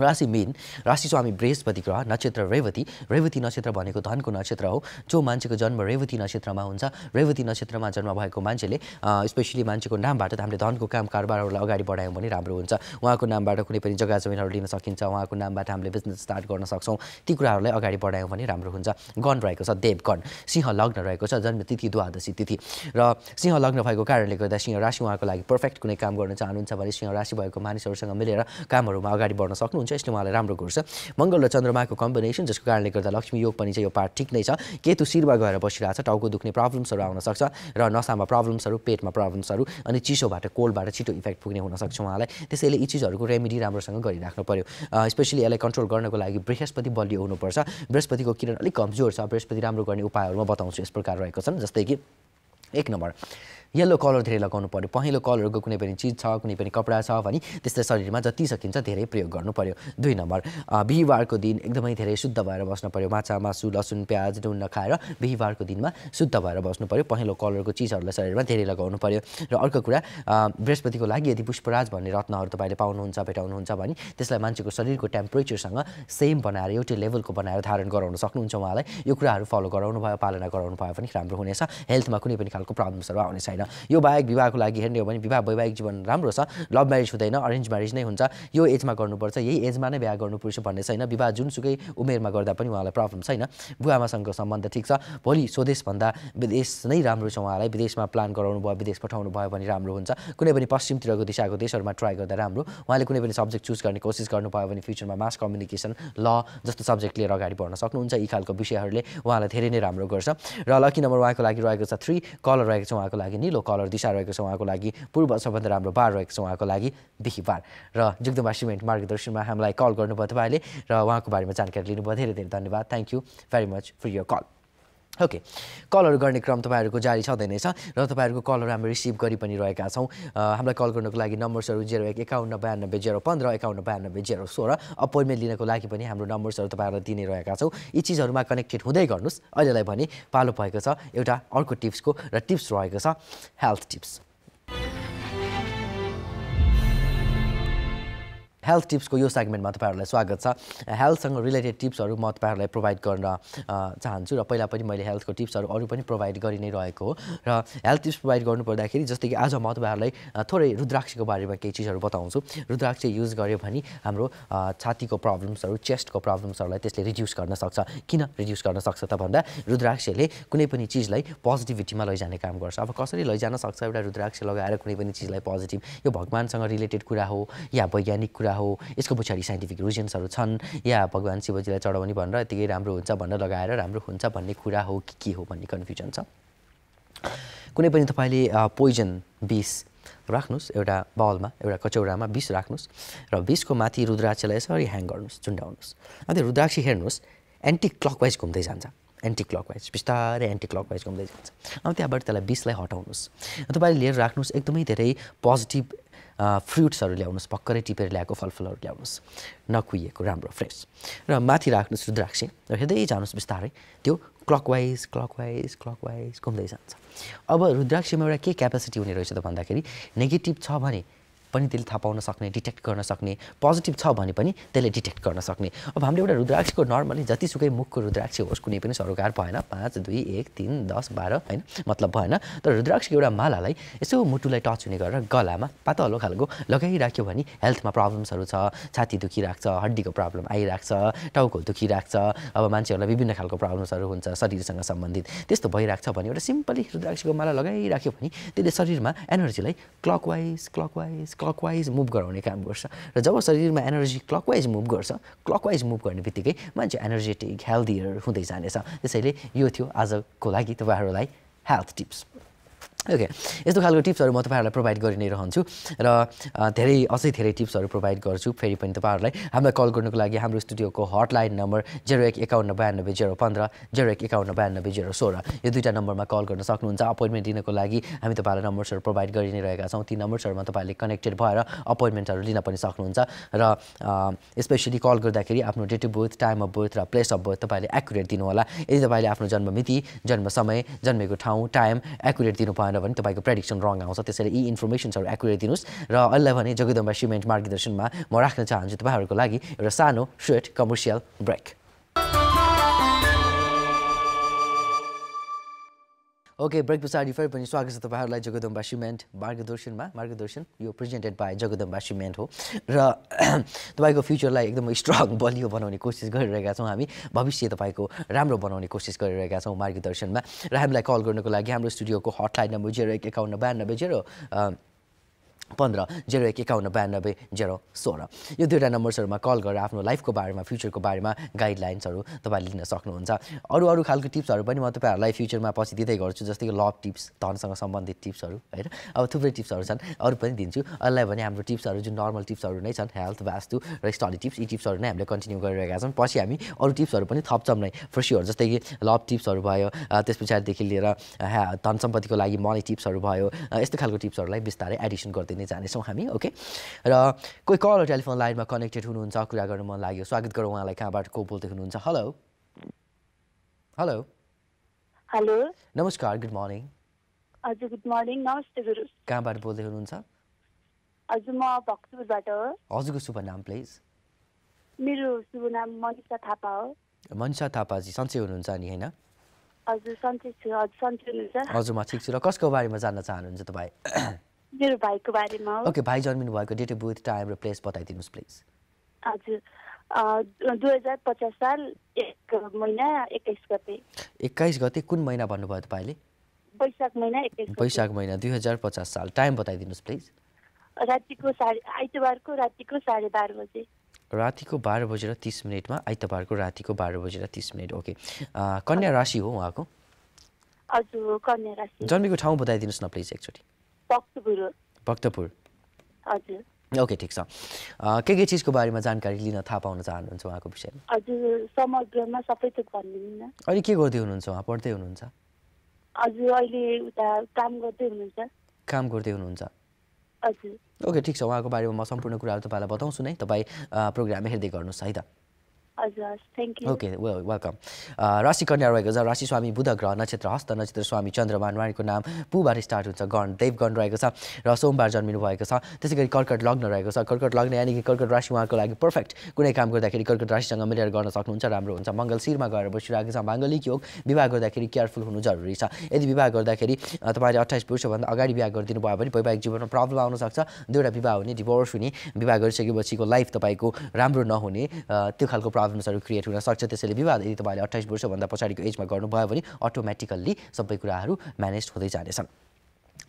राशि मेन राशि स्वामी बृहस्पति ग्रह नक्षत्र रेवती। रेवती नक्षत्र भनेको धनको नक्षत्र हो जो मान्छेको जन्म रेवती नक्षत्रमा हुन्छ। रेवती नक्षत्रमा जन्म भएको मान्छेले स्पेसली मान्छेको नामबाट त हामीले धनको काम कारोबारहरूलाई अगाडि बढायौँ भने राम्रो हुन्छ। उहाँको नामबाट कुनै पनि जग्गा जमिनहरू लिन सकिन्छ उहाँको नामबाट हामीले बिजनेस स्टार्ट गर्न सक्छौँ। ती कुराहरूलाई अगाडि बढायौँ भने राम्रो हुन्छ। गण रहेको छ देवगण। सिंह लग्न रहेको छ जन्म तिथि द्वादशी तिथि। र सिंह लग्न भएको कारणले गर्दा सिंह राशि उहाँको लागि पर्फेक्ट कुनै काम गर्न चाहनुहुन्छ भने सिंह राशि भएको मानिसहरूसँग मिलेर कामहरूमा अगाडि बढ्न सक्नुहुन्छ। यसले उहाँलाई राम्रो गर्छ। मङ्गल र चन्द्रमाको कम्बिनेसन जसको कारणले गर्दा लक्ष्मी योग पनि चाहिँ यो पार्ट ठिक नै छ। केतु शिरमा गएर बसिरहेको छ टाउको दुख्ने प्रब्लम्सहरू आउन सक्छ र नसामा प्रब्लम्सहरू पेटमा प्रब्लम्सहरू अनि चिसोबाट कोल्डबाट छिटो इफेक्ट पुग्ने हुनसक्छ उहाँलाई। त्यसैले यी चिजहरूको रेमेडी राम्रोसँग गरिराख्नु पऱ्यो स्पेसली यसलाई कन्ट्रोल गर्नको लागि बृहस्पति बलियो हुनुपर्छ। बृहस्पतिको किरण अलिक कमजोर छ। बृहस्पति राम्रो गर्ने उपायहरू म बताउँछु यस प्रकार रहेको छन् जस्तै कि एक नम्बर। येल्लो कलर धेरै लगाउनु पऱ्यो पहेँलो कलरको कुनै पनि चिज छ कुनै पनि कपडा छ भने त्यसलाई शरीरमा जति सकिन्छ धेरै प्रयोग गर्नु पऱ्यो दुई नम्बर बिहिबारको दिन एकदमै धेरै शुद्ध भएर बस्नु पऱ्यो माछा मासु लसुन प्याज नुन नखाएर बिहिबारको दिनमा शुद्ध भएर बस्नु पऱ्यो पहेँलो कलरको चिजहरूलाई शरीरमा धेरै लगाउनु पऱ्यो र अर्को कुरा बृहस्पतिको लागि यदि पुष्पराज भन्ने रत्नहरू तपाईँले पाउनुहुन्छ भेटाउनुहुन्छ भने त्यसलाई मान्छेको शरीरको टेम्परेचरसँग सेम बनाएर एउटै लेभलको बनाएर धारण गराउन सक्नुहुन्छ उहाँलाई। यो कुराहरू फलो गराउनु भयो पालना गराउनु भयो भने राम्रो हुनेछ। हेल्थमा कुनै पनि खालको प्रब्लम्सहरू आउने छैन। यो बाहेक विवाहको लागि हेर्ने हो भने विवाह वैवाहिक जीवन राम्रो छ लभ म्यारेज हुँदैन अरेन्ज म्यारेज नै हुन्छ। यो एजमा गर्नुपर्छ यही एजमा नै बिहा गर्नुपर्छ भन्ने छैन। विवाह जुनसुकै उमेरमा गर्दा पनि उहाँलाई प्रब्लम छैन। बुवामासँग सम्बन्ध ठिक छ। भोलि स्वदेशभन्दा विदेश नै राम्रो छ उहाँलाई। विदेशमा प्लान गराउनु भयो विदेश पठाउनु भयो भने राम्रो हुन्छ। कुनै पनि पश्चिमतिरको दिशाको देशहरूमा ट्राई गर्दा राम्रो। उहाँले कुनै पनि सब्जेक्ट चुज गर्ने कोसिस गर्नुभयो भने फ्युचरमा मास कम्युनिकेसन ल जस्तो सब्जेक्ट लिएर अगाडि बढ्न सक्नुहुन्छ। यी खालको विषयहरूले उहाँलाई धेरै नै राम्रो गर्छ। र लकी नम्बर उहाँको लागि रहेको छ थ्री कलर रहेको छ उहाँको लागि निलो कलर दिशा रहेको छ उहाँको लागि पूर्व सबभन्दा राम्रो बार रहेको छ उहाँको लागि बिहिबार र जगदम्बा सिमेन्ट मार्गदर्शनमा हामीलाई कल गर्नुभयो तपाईँले र उहाँको बारेमा जानकारी लिनुभयो धेरै धेरै धन्यवाद। Thank you very much for your call okay कलहरू गर्ने क्रम तपाईँहरूको जारी छँदै छ र तपाईँहरूको कलहरू हामी रिसिभ गरि पनि रहेका छौँ। हामीलाई कल गर्नुको लागि नम्बर्सहरू जेरो एक एकाउन्न बयानब्बे जेरो पन्ध्र एकाउन्न बयानब्बे जेरो सोह्र अपोइन्टमेन्ट लिनको लागि पनि हाम्रो नम्बर्सहरू तपाईँहरूलाई दिने रहेका छौँ। यी चिजहरूमा कनेक्टेड हुँदै गर्नुहोस्। अहिलेलाई भने पालो भएको छ एउटा अर्को टिप्सको र टिप्स रहेको छ हेल्थ टिप्स हेल्थ टिप्सको यो सेगमेन्टमा तपाईँहरूलाई स्वागत छ। हेल्थसँग रिलेटेड टिप्सहरू म तपाईँहरूलाई प्रोभाइड गर्न चाहन्छु र पहिला पनि मैले हेल्थको टिप्सहरू अरू पनि प्रोभाइड गरि नै रहेको हो। र हेल्थ टिप्स प्रोभाइड गर्नुपर्दाखेरि जस्तै कि आज म तपाईँहरूलाई थोरै रुद्राक्षको बारेमा केही चिजहरू बताउँछु। रुद्राक्ष युज गऱ्यो भने हाम्रो छातीको प्रब्लम्सहरू चेस्टको प्रब्लम्सहरूलाई त्यसले रिड्युस गर्न सक्छ। किन रिड्युस गर्न सक्छ त भन्दा रुद्राक्षले कुनै पनि चिजलाई पोजिटिभिटीमा लैजाने काम गर्छ। अब कसरी लैजान सक्छ एउटा रुद्राक्ष लगाएर कुनै पनि चिजलाई पोजिटिभ यो भगवान्सँग रिलेटेड कुरा हो या वैज्ञानिक कुरा यसको पछाडि साइन्टिफिक रिजन्सहरू छन्। या भगवान् शिवजीलाई चढाउने भनेर यतिकै राम्रो हुन्छ भनेर लगाएर राम्रो हुन्छ भन्ने कुरा हो कि के हो भन्ने कन्फ्युजन छ। कुनै पनि तपाईँले पोइजन विष राख्नुहोस् एउटा बाउलमा एउटा कचौरामा विष राख्नुहोस् र विषको माथि रुद्राक्षलाई यसरी ह्याङ गर्नुहोस् झुन्डाउनुहोस् अन्त रुद्राक्ष हेर्नुहोस् एन्टी क्लकवाइज घुम्दै जान्छ। एन्टी क्लकवाइज बिस्तारै एन्टी क्लकवाइज घुम्दै जान्छ। अब त्यहाँबाट त्यसलाई विषलाई हटाउनुहोस्। तपाईँले लिएर राख्नुहोस् एकदमै धेरै पोजिटिभ फ्रुट्सहरू ल्याउनुहोस् भर्खरै टिपेर ल्याएको फलफुलहरू ल्याउनुहोस्। नकुहिएको राम्रो फ्रेस। र माथि राख्नुहोस् रुद्राक्ष र हेर्दै जानुहोस् बिस्तारै त्यो क्लकवाइज क्लकवाइज क्लकवाइज घुम्दै जान्छ। अब रुद्राक्षमा एउटा के क्यापेसिटी हुने रहेछ त भन्दाखेरि नेगेटिभ छ भने पनि त्यसले थाहा पाउन सक्ने डिटेक्ट गर्न सक्ने पोजिटिभ छ भने पनि त्यसले डिटेक्ट गर्न सक्ने। अब हामीले एउटा रुद्राक्षको नर्मली जतिसुकै मुखको रुद्राक्ष होस् कुनै पनि सरोकार भएन। पाँच दुई एक तिन दस बाह्र होइन मतलब भएन। तर रुद्राक्षको एउटा मालालाई यसो मुटुलाई टच हुने गरेर गलामा पातलो खालको लगाइराख्यो भने हेल्थमा प्रब्लम्सहरू छ छाती दुखिरहेको छ हड्डीको प्रब्लम आइरहेको छ टाउको दुखिरहेको छ अब मान्छेहरूलाई विभिन्न खालको प्रब्लम्सहरू हुन्छ शरीरसँग सम्बन्धित। त्यस्तो भइरहेको छ भने एउटा सिम्पली रुद्राक्षको माला लगाइराख्यो भने त्यसले शरीरमा एनर्जीलाई क्लकवाइज क्लकवाइज क्लकवाइज मुभ गराउने काम गर्छ। र जब शरीरमा एनर्जी क्लकवाइज मुभ गर्छ क्लकवाइज मुभ गर्ने बित्तिकै मान्छे एनर्जेटिक हेल्दियर हुँदै जानेछ। त्यसैले यो थियो आजको लागि तपाईँहरूलाई हेल्थ टिप्स ओके यस्तो खालको टिप्सहरू म तपाईँहरूलाई प्रोभाइड गरि नै रहन्छु र धेरै अझै धेरै टिप्सहरू प्रोभाइड गर्छु। फेरि पनि तपाईँहरूलाई हामीलाई कल गर्नुको लागि हाम्रो स्टुडियोको हटलाइन नम्बर जेरो एक एकाउन्न बयानब्बे जेरो पन्ध्र जेरो एक एकाउन्न बयानब्बे जेरो सोह्र। यो दुईवटा नम्बरमा कल गर्न सक्नुहुन्छ। अपोइन्टमेन्ट दिनको लागि हामी तपाईँलाई नम्बर्सहरू प्रोभाइड गरि नै रहेका छौँ। ती नम्बर्सहरूमा तपाईँले कनेक्टेड भएर अपोइन्टमेन्टहरू लिन पनि सक्नुहुन्छ र स्पेसली कल गर्दाखेरि आफ्नो date of birth time of birth र प्लेस अफ बर्थ तपाईँले एकुरेट दिनुहोला। यदि तपाईँले आफ्नो जन्म मिति जन्म समय जन्मेको ठाउँ टाइम एकुरेट दिनु भएन भने तपाईँको प्रेडिक्सन रङ आउँछ त्यसैले यी इन्फर्मेसन्सहरू एकुरेट दिनुहोस् र अहिले भने जगदम्बा सिमेन्ट मार्गदर्शनमा म राख्न चाहन्छु तपाईँहरूको लागि एउटा सानो short commercial break okay break पछाडि फेरि पनि स्वागत छ तपाईँहरूलाई जगदम्बा सिमेन्ट मार्गदर्शनमा मार्गदर्शन यो प्रेजेन्टेड बाई जगदम्बा सिमेन्ट हो र तपाईँको फ्युचरलाई एकदमै स्ट्रङ बलियो बनाउने कोसिस गरिरहेका छौँ हामी भविष्य तपाईँको राम्रो बनाउने कोसिस गरिरहेका छौँ मार्गदर्शनमा र हामीलाई कल गर्नुको लागि हाम्रो स्टुडियोको हटलाइन नम्बर जेरो एक एकाउन्न बयानब्बे जेरो पन्ध्र जेरो एक एकाउन्न बयानब्बे जेरो सोह्र। यो दुईवटा नम्बर्सहरूमा कल गरेर आफ्नो लाइफको बारेमा फ्युचरको बारेमा गाइडलाइन्सहरू तपाईँले लिन सक्नुहुन्छ। अरू अरू खालको टिप्सहरू पनि म तपाईँहरूलाई फ्युचरमा पछि दिँदै गर्छु जस्तै कि लभ टिप्स धनसँग सम्बन्धित टिप्सहरू होइन? अब थुप्रै टिप्सहरू छन् अरू पनि दिन्छु। अरूलाई भने हाम्रो टिप्सहरू जुन नर्मल टिप्सहरू नै छन् हेल्थ वास्तु र स्टडी टिप्स यी टिप्सहरू नै हामीले कन्टिन्यू गरिरहेका छौँ। पछि हामी अरू टिप्सहरू पनि थप्छौँ नै sure जस्तै कि लभ टिप्सहरू भयो त्यस पछाडिदेखि लिएर धन सम्पत्तिको लागि मनी टिप्सहरू भयो यस्तो खालको टिप्सहरूलाई बिस्तारै एडिसन गर्दै नै जानेछौँ हामी ओके? र कोही कल टेलिफोन लाइनमा कनेक्टेड हुनुहुन्छ कुरा गर्नु मन लाग्यो। स्वागत गरौँ उहाँलाई कहाँबाट को बोल्दै हुनुहुन्छ? हेलो हेलो हेलो नमस्कार गुड मर्निङ हजुर गुड मर्निङ नमस्ते गुरु। कहाँबाट बोल्दै हुनुहुन्छ? हजुर म भक्तपुरबाट हो। हजुरको शुभ नाम प्लिज मेरो शुभ नाम मनिषा थापा हो। मनिषा थापाजी सन्चै हुनुहुन्छ नि होइन? हजुर सन्चै छु हजुर सन्चै हुनुहुन्छ। हजुर म ठिक छु। र कसको बारेमा जान्न चाहनुहुन्छ तपाईँ? मेरो भाइको बारेमा हो। ओके भाइ जन्मिनु भएको डेट अफ बर्थ टाइम र प्लेस बताइदिनुहोस् प्लिज। हजुर। दुई हजार पचास साल एक महिना एक्काइस गते। एक्काइस गते कुन महिना भन्नुभयो तपाईँले वैशाख महिना। वैशाख महिना दुई हजार पचास साल। टाइम बताइदिनुहोस् प्लिज। रातिको साढे आइतबारको रातिको साढे बाह्र बजे। रातिको बाह्र बजेर तिस मिनटमा आइतबारको रातिको बाह्र बजेर तिस मिनट ओके। कन्या राशि हो उहाँको? हजुर कन्या राशि। जन्मेको ठाउँ बताइदिनुहोस् न प्लिज एकचोटि। भक्तपुर हो भक्तपुर हजुर। ओके ठिक छ। के के चिजको बारेमा जानकारी लिन थाहा पाउन चाहनुहुन्छ उहाँको विषयमा? हजुर समग्रमा सबै थोक भनिदिनु न। अहिले के गर्दै हुनुहुन्छ उहाँ? पढ्दै हुनुहुन्छ? हजुर अहिले उता काम गर्दै हुनुहुन्छ। काम गर्दै हुनुहुन्छ। हजुर। ओके ठिक छ। उहाँको बारेमा म सम्पूर्ण कुराहरू तपाईँलाई बताउँछु नै। तपाईँ प्रोग्राम हेर्दै गर्नुहोस् है त हजुर हस् thank you okay well welcome राशि कन्या रहेको छ राशि स्वामी बुध ग्रह नक्षत्र हस्त नक्षत्र स्वामी चन्द्रमा उहाँको नाम पुबाट स्टार्ट हुन्छ गण देवगण रहेको छ र सोमबार जन्मिनु भएको छ त्यसै गरी कर्कट लग्न रहेको छ कर्कट लग्न यानि कि कर्कट राशि उहाँको लागि पर्फेक्ट कुनै काम गर्दाखेरि कर्कट राशिसँग मिलेर गर्न सक्नुहुन्छ राम्रो हुन्छ मङ्गल शिरमा गएर बसिरहेको छ माङ्गलिक योग विवाह गर्दाखेरि केयरफुल हुनु जरुरी छ यदि विवाह गर्दाखेरि तपाईँले अट्ठाइस वर्षभन्दा अगाडि विवाह गरिदिनु भयो भने वैवाहिक जीवनमा प्रब्लम आउन सक्छ दुईवटा विवाह हुने डिभोर्स हुने विवाह गरिसकेपछिको लाइफ तपाईँको राम्रो नहुने त्यो खालको प्रब्लम्सहरू क्रिएट हुन सक्छ त्यसैले विवाह यदि तपाईँले अट्ठाइस वर्षभन्दा पछाडिको एजमा गर्नुभयो भने अटोमेटिकल्ली सबै कुराहरू म्यानेज हुँदै जानेछन्।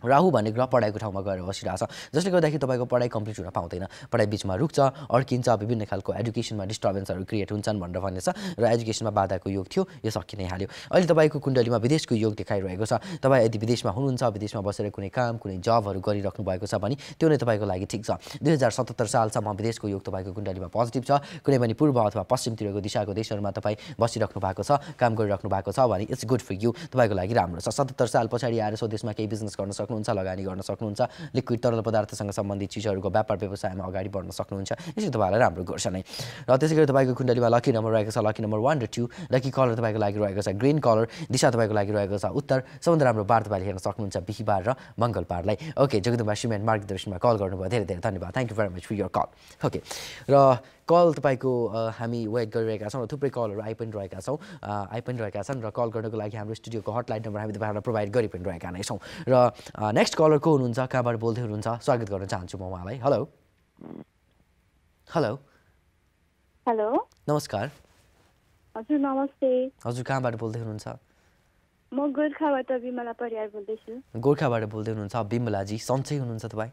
राहु भन्ने ग्रह पढाइको ठाउँमा गएर बसिरहेछ। जसले गर्दाखेरि तपाईँको पढाइ कम्प्लिट हुन पाउँदैन पढाइ बिचमा रुक्छ अड्किन्छ विभिन्न खालको एडुकेसनमा डिस्टर्बेन्सहरू क्रिएट हुन्छन् भनेर भनेछ र एजुकेसनमा बाधाको योग थियो यो सकि नै हाल्यो। अहिले तपाईँको कुण्डलीमा विदेशको योग देखाइरहेको छ। तपाईँ यदि विदेशमा हुनुहुन्छ विदेशमा बसेर कुनै काम कुनै जबहरू गरिराख्नु भएको छ भने त्यो नै तपाईँको लागि ठिक छ। दुई हजार सतहत्तर सालसम्म विदेशको योग तपाईँको कुण्डलीमा पोजिटिभ छ। कुनै पनि पूर्व अथवा पश्चिमतिरको दिशाको देशहरूमा तपाईँ बसिराख्नु भएको छ काम गरिराख्नु भएको छ भने इट्स गुड फर यु तपाईँको लागि राम्रो छ। सतहत्तर साल पछाडि आएर स्वदेशमा केही बिजनेस गर्न सक्नुहुन्छ लगानी गर्न सक्नुहुन्छ लिक्विड तरल पदार्थसँग सम्बन्धित चिजहरूको व्यापार व्यवसायमा अगाडि बढ्न सक्नुहुन्छ यसले तपाईँलाई राम्रो गर्छ नै। र त्यसै गरी तपाईँको कुण्डलीमा लकी नम्बर रहेको छ लकी नम्बर वान र टू लकी कलर तपाईँको लागि रहेको छ ग्रिन कलर दिशा तपाईँको लागि रहेको छ उत्तर। सबभन्दा राम्रो बार तपाईँले हेर्न सक्नुहुन्छ बिहिबार र मङ्गलबारलाई ओके जगदम्बा सिमेन्ट मार्गदर्शनमा कल गर्नुभयो धेरै धेरै धन्यवाद। Thank you very much for your call okay र कल तपाईँको हामी वेट गरिरहेका छौँ र थुप्रै कलहरू आइ पनि रहेका छौँ। आइ पनि रहेका छन् र कल गर्नको लागि हाम्रो स्टुडियोको हटलाइन नम्बर हामी तपाईँहरूलाई प्रोभाइड गरि पनि रहेका नै छौँ। र नेक्स्ट कलर को हुनुहुन्छ कहाँबाट बोल्दै हुनुहुन्छ? स्वागत गर्न चाहन्छु म उहाँलाई। हेलो। हेलो। हेलो। नमस्कार। हजुर नमस्ते। हजुर कहाँबाट बोल्दै हुनुहुन्छ? म गोर्खाबाट विमला परियार बोल्दैछु। गोर्खाबाट बोल्दै हुनुहुन्छ। बिमलाजी सन्चै हुनुहुन्छ तपाईँ?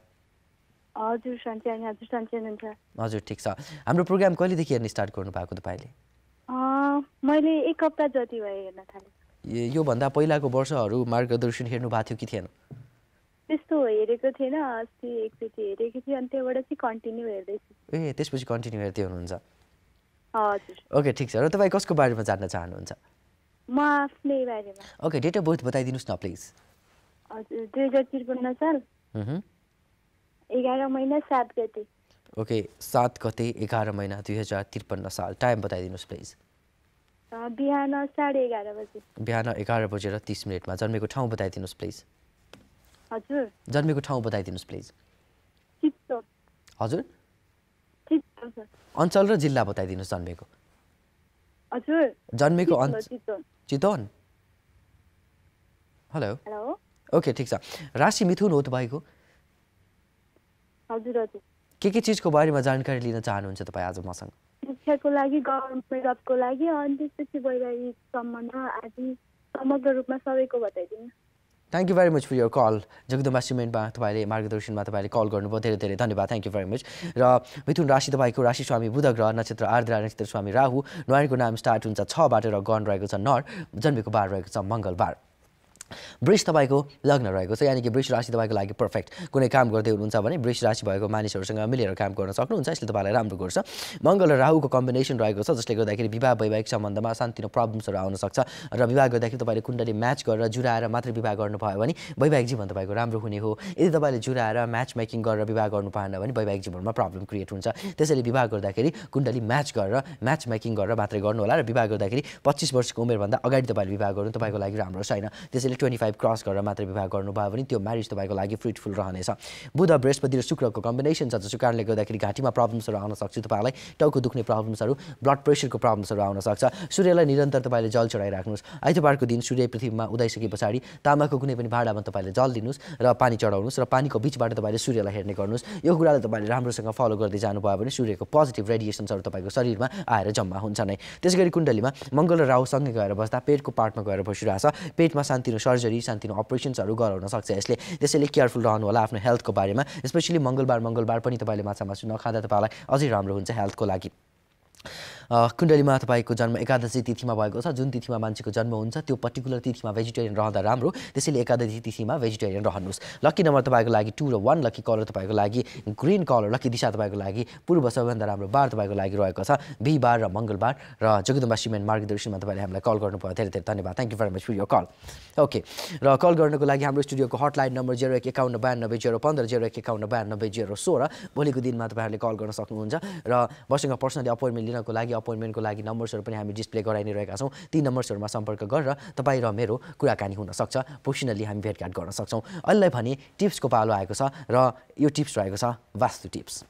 हजुर ठिक छ। हाम्रो प्रोग्राम कहिलेदेखि हेर्ने स्टार्ट गर्नुभएको तपाईँले? अँ, मैले एक हप्ता जति भयो हेर्न थालेँ। योभन्दा पहिलाको वर्षहरू मार्गदर्शन हेर्नु भएको थियो कि थिएन? त्यस्तो हेरेको थिएन अस्ति एकचोटि हेरेको थिएँ अनि त्यहाँबाट चाहिँ कन्टिन्यू हेर्दैछु। ए त्यसपछि कन्टिन्यू हेर्दै हुनुहुन्छ। हजुर। ओके ठिक छ। र तपाईँ कसको बारेमा जान्न चाहनुहुन्छ? म आफ्नै बारेमा। ओके डेट अफ बर्थ बताइदिनुहोस् न प्लिज। हजुर दुई हजार त्रिपन्न साल। एघार महिना सात गते। ओके सात गते एघार महिना दुई हजार त्रिपन्न साल। टाइम बताइदिनुहोस् प्लिज। बिहान साढे एघार बजे। बिहान एघार बजेर तिस मिनटमा। जन्मेको ठाउँ बताइदिनुहोस् प्लिज। हजुर। जन्मेको ठाउँ बताइदिनुहोस् प्लिज। हजुर। अञ्चल र जिल्ला बताइदिनुहोस् जन्मेको। हजुर। जन्मेको चितवन। हेलो। हेलो। ओके ठिक छ। राशि मिथुन हो तपाईँको? हजुर हजुर। के के चिजको बारेमा जानकारी लिन चाहनुहुन्छ तपाईँ आज मसँग? शिक्षाको लागि गभर्मेन्ट जबको लागि अनि त्यसपछि वैवाहिक सम्बन्ध आदि समग्र रूपमा सबैको बताइदिनु। Thank you very much for your call Jagdamba सिमेन्टमा तपाईँले मार्गदर्शनमा तपाईँले कल गर्नुभयो। धेरै धेरै धन्यवाद। थ्याङ्क यू भेरी मच र मिथुन राशि तपाईँको राशि स्वामी बुध ग्रह नक्षत्र आर्द्रा नक्षत्र स्वामी राहु। नुहारीको नाम स्टार्ट हुन्छ छबाट र गण रहेको छ नर। जन्मेको बार रहेको छ मङ्गलबार। वृष तपाईँको लग्न रहेको छ यानि कि वृष राशि तपाईँको लागि पर्फेक्ट कुनै काम गर्दै हुनुहुन्छ भने वृष राशि भएको मानिसहरूसँग मिलेर काम गर्न सक्नुहुन्छ यसले तपाईँलाई राम्रो गर्छ। मङ्गल र राहुको कम्बिनेसन रहेको छ जसले गर्दाखेरि विवाह वैवाहिक सम्बन्धमा सानोतिनो प्रब्लम्सहरू आउन सक्छ। र विवाह गर्दाखेरि तपाईँले कुण्डली म्याच गरेर जुराएर मात्रै विवाह गर्नुभयो भने वैवाहिक जीवन तपाईँको राम्रो हुने हो। यदि तपाईँले जुराएर म्याच मेकिङ गरेर विवाह गर्नु पाएन भने वैवाहिक जीवनमा प्रब्लम क्रिएट हुन्छ। त्यसैले विवाह गर्दाखेरि कुण्डली म्याच गरेर म्याच मेकिङ गरेर मात्रै गर्नु होला र विवाह गर्दाखेरि पच्चिस वर्षको उमेरभन्दा अगाडि तपाईँले विवाह गर्नु तपाईँको लागि राम्रो छैन। त्यसैले ट्वेन्टी फाइभ क्रस गरेर मात्रै विवाह गर्नुभयो भने त्यो म्यारिज तपाईँको लागि फ्रुटफुल रहनेछ। बुध बृहस्पति र शुक्रको कम्बिनेसन छ जसको कारणले गर्दाखेरि घाँटीमा प्रब्लम्सहरू आउन सक्छ तपाईँलाई टाउको दुख्ने प्रब्लम्सहरू ब्लड प्रेसरको प्रब्लम्सहरू आउन सक्छ। सूर्यलाई निरन्तर तपाईँले जल चढाइराख्नुहोस्। आइतबारको दिन सूर्य पृथ्वीमा उदाइसके पछाडि तामाको कुनै पनि भाँडामा तपाईँले जल दिनुहोस् र पानी चढाउनुहोस् र पानीको बिचबाट तपाईँले सूर्यलाई हेर्ने गर्नुहोस्। यो कुरालाई तपाईँले राम्रोसँग फलो गर्दै जानुभयो भने सूर्यको पोजिटिभ रेडिएसन्सहरू तपाईँको शरीरमा आएर जम्मा हुन्छ नै त्यसै गरी कुण्डलीमा मङ्गल र राहुसँगै गएर बस्दा पेटको पार्टमा गएर बसिरहेछ। पेटमा सानतिनो सर्जरी सानतिनो अपरेसन्सहरू गराउन सक्छ। यसले त्यसैले केयरफुल रहनु होला आफ्नो हेल्थको बारेमा स्पेसली मङ्गलबार मङ्गलबार पनि तपाईँले माछा मासु नखाँदा तपाईँलाई अझै राम्रो हुन्छ हेल्थको लागि। कुण्डलीमा तपाईँको जन्म एकादशी तिथिमा भएको छ। जुन तिथिमा मान्छेको जन्म हुन्छ त्यो पर्टिकुलर तिथिमा भेजिटेरियन रहँदा राम्रो। त्यसैले एकादशी तिथिमा भेजिटेरियन रहनुहोस्। लकी नम्बर तपाईँको लागि टू र वान लकी कलर तपाईँको लागि ग्रिन कलर लकी दिशा तपाईँको लागि पूर्व सबैभन्दा राम्रो बार तपाईँको लागि रहेको छ। बिहिबार र मङ्गलबार र जगदम्बा सिमेन्ट मार्गदर्शनमा तपाईँले हामीलाई कल गर्नुभयो। धेरै धेरै धन्यवाद। Thank you very much for यो कल ओके र कल गर्नको लागि हाम्रो स्टुडियोको हटलाइन नम्बर जेरो एक एकाउन्न बयानब्बे जेरो पन्ध्र जेरो एक एकाउन्न बयानब्बे जेरो सोह्र। भोलिको दिनमा तपाईँहरूले कल गर्न सक्नुहुन्छ र मसँग पर्सनली अपोइन्टमेन्ट लिनको लागि अपोइन्टमेन्टको लागि नम्बर्सहरू पनि हामी डिस्प्ले गराइ नै रहेका छौँ। ती नम्बर्सहरूमा सम्पर्क गरेर तपाईँ र मेरो कुराकानी हुनसक्छ पर्सनल्ली हामी भेटघाट गर्न सक्छौँ। अहिले भने टिप्सको पालो आएको छ र यो टिप्स रहेको छ vastu tips.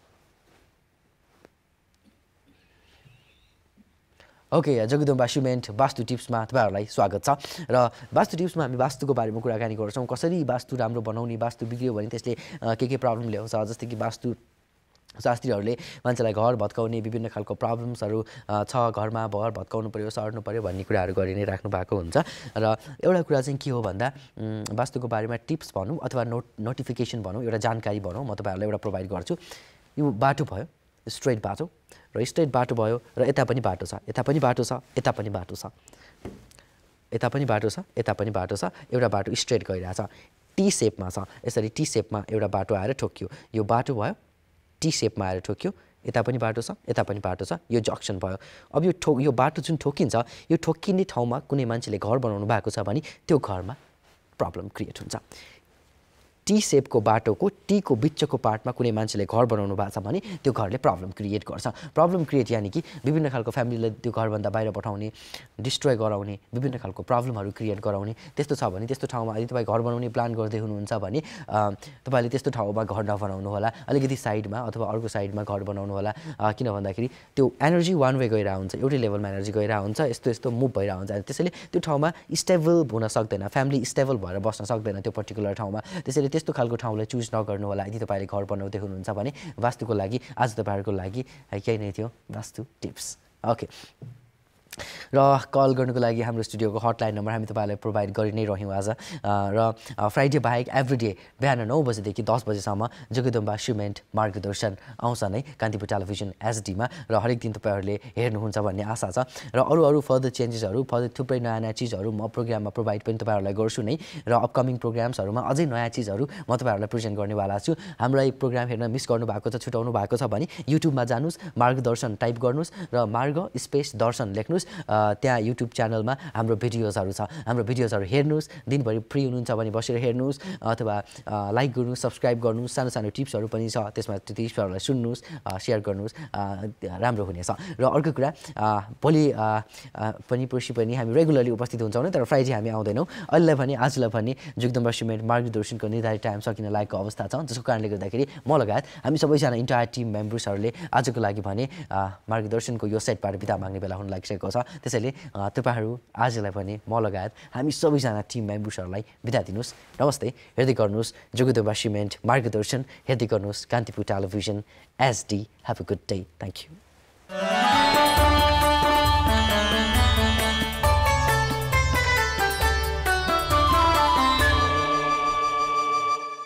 Okay Jagdamba cement vastu टिप्समा तपाईँहरूलाई स्वागत छ। र वास्तु टिप्समा हामी वास्तुको बारेमा कुराकानी गर्छौँ। कसरी वास्तु राम्रो बनाउने वास्तु बिग्रियो भने त्यसले के के प्रब्लम ल्याउँछ जस्तै कि वास्तु शास्त्रीहरूले मान्छेलाई घर भत्काउने विभिन्न खालको प्रब्लम्सहरू छ घरमा घर भत्काउनु पऱ्यो सर्नु पऱ्यो भन्ने कुराहरू गरि नै राख्नु भएको हुन्छ। र एउटा कुरा चाहिँ के हो भन्दा वास्तुको बारेमा टिप्स भनौँ अथवा नोट नोटिफिकेसन भनौँ एउटा जानकारी भनौँ म तपाईँहरूलाई एउटा प्रोभाइड गर्छु। यो बाटो भयो स्ट्रेट बाटो र स्ट्रेट बाटो भयो र यता पनि बाटो छ यता पनि बाटो छ यता पनि बाटो छ। यता पनि बाटो छ यता पनि बाटो छ एउटा बाटो स्ट्रेट गइरहेछ। टी सेपमा छ यसरी टी सेपमा एउटा बाटो आएर ठोक्यो। यो बाटो भयो टी सेपमा आएर ठोक्यो। यता पनि बाटो छ यता पनि बाटो छ यो जक्सन भयो। अब यो ठो यो बाटो जुन ठोकिन्छ यो ठोकिने ठाउँमा कुनै मान्छेले घर बनाउनु भएको छ भने त्यो घरमा प्रब्लम क्रिएट हुन्छ। टी सेपको बाटोको टीको बिचको पार्टमा कुनै मान्छेले घर बनाउनु भएको छ भने त्यो घरले प्रब्लम क्रिएट गर्छ। प्रब्लम क्रिएट यानि कि विभिन्न खालको फ्यामिलीलाई त्यो घरभन्दा बाहिर पठाउने डिस्ट्रोय गराउने विभिन्न खालको प्रब्लमहरू क्रिएट गराउने त्यस्तो छ भने त्यस्तो ठाउँमा यदि तपाईँ घर बनाउने प्लान गर्दै हुनुहुन्छ भने तपाईँले त्यस्तो ठाउँमा घर नबनाउनु होला अलिकति साइडमा अथवा अर्को साइडमा घर बनाउनु होला किन भन्दाखेरि त्यो एनर्जी वान वे गइरहेको हुन्छ एउटै लेभलमा एनर्जी गइरहेको हुन्छ यस्तो यस्तो मुभ भइरहेको हुन्छ। त्यसैले त्यो ठाउँमा स्टेबल हुन सक्दैन फ्यामिली स्टेबल भएर बस्न सक्दैन त्यो पर्टिकुलर ठाउँमा। त्यसैले त्यस्तो खालको ठाउँलाई चुज नगर्नु होला। यदि तपाईँले घर बनाउँदै हुनुहुन्छ भने वास्तुको लागि आज तपाईँहरूको लागि केही नै थियो। वास्तु टिप्स। ओके र कल गर्नुको लागि हाम्रो स्टुडियोको हटलाइन नम्बर हामी तपाईँलाई प्रोभाइड गरि नै रह्यौँ आज। र फ्राइडे बाहेक एभ्रिडे बिहान नौ बजीदेखि दस बजीसम्म जगदम्बा सिमेन्ट मार्गदर्शन आउँछ नै कान्तिपुर टेलिभिजन एसडीमा र हरेक दिन तपाईँहरूले हेर्नुहुन्छ भन्ने आशा छ। र अरू अरू फर्दर चेन्जेसहरू फर्दर थुप्रै नयाँ नयाँ चिजहरू म प्रोग्राममा प्रोभाइड पनि तपाईँहरूलाई गर्छु नै र अपकमिङ प्रोग्राम्सहरूमा अझै नयाँ चिजहरू म तपाईँहरूलाई प्रेजेन्ट गर्नेवाला छु। हामीलाई प्रोग्राम हेर्न मिस गर्नुभएको छ छुटाउनु भएको छ भने युट्युबमा जानुहोस् मार्गदर्शन टाइप गर्नुहोस् र मार्ग स्पेस दर्शन लेख्नुहोस्। त्यहाँ युट्युब च्यानलमा हाम्रो भिडियोजहरू छ। हाम्रो भिडियोजहरू हेर्नुहोस् दिनभरि फ्री हुनुहुन्छ भने बसेर हेर्नुहोस् अथवा लाइक गर्नुहोस् सब्सक्राइब गर्नुहोस् सानो सानो टिप्सहरू पनि छ त्यसमा त्यो टिप्सहरूलाई सुन्नुहोस् सेयर गर्नुहोस् राम्रो हुनेछ। र अर्को कुरा भोलि पनि पर्सि पनि हामी रेगुलरली उपस्थित हुन्छौँ तर फ्राइडे हामी आउँदैनौँ। अहिलेलाई भने आजलाई भने जुगदम्बर सिमेन्ट मार्गदर्शनको निर्धारित टाइम सकिन लागेको अवस्था छ। जसको कारणले गर्दाखेरि म लगायत हामी सबैजना इन्टायर टिम मेम्बर्सहरूले आजको लागि भने मार्गदर्शनको यो सेटबाट बिदा माग्ने बेला हुन लागिसकेको छ। त्यसैले तपाईँहरू आजलाई पनि म लगायत हामी सबैजना टिम मेम्बर्सहरूलाई बिदा दिनुहोस्। नमस्ते हेर्दै गर्नुहोस् जोगदोबा सिमेन्ट मार्गदर्शन। हेर्दै गर्नुहोस् Kantipur television SD have a good day thank you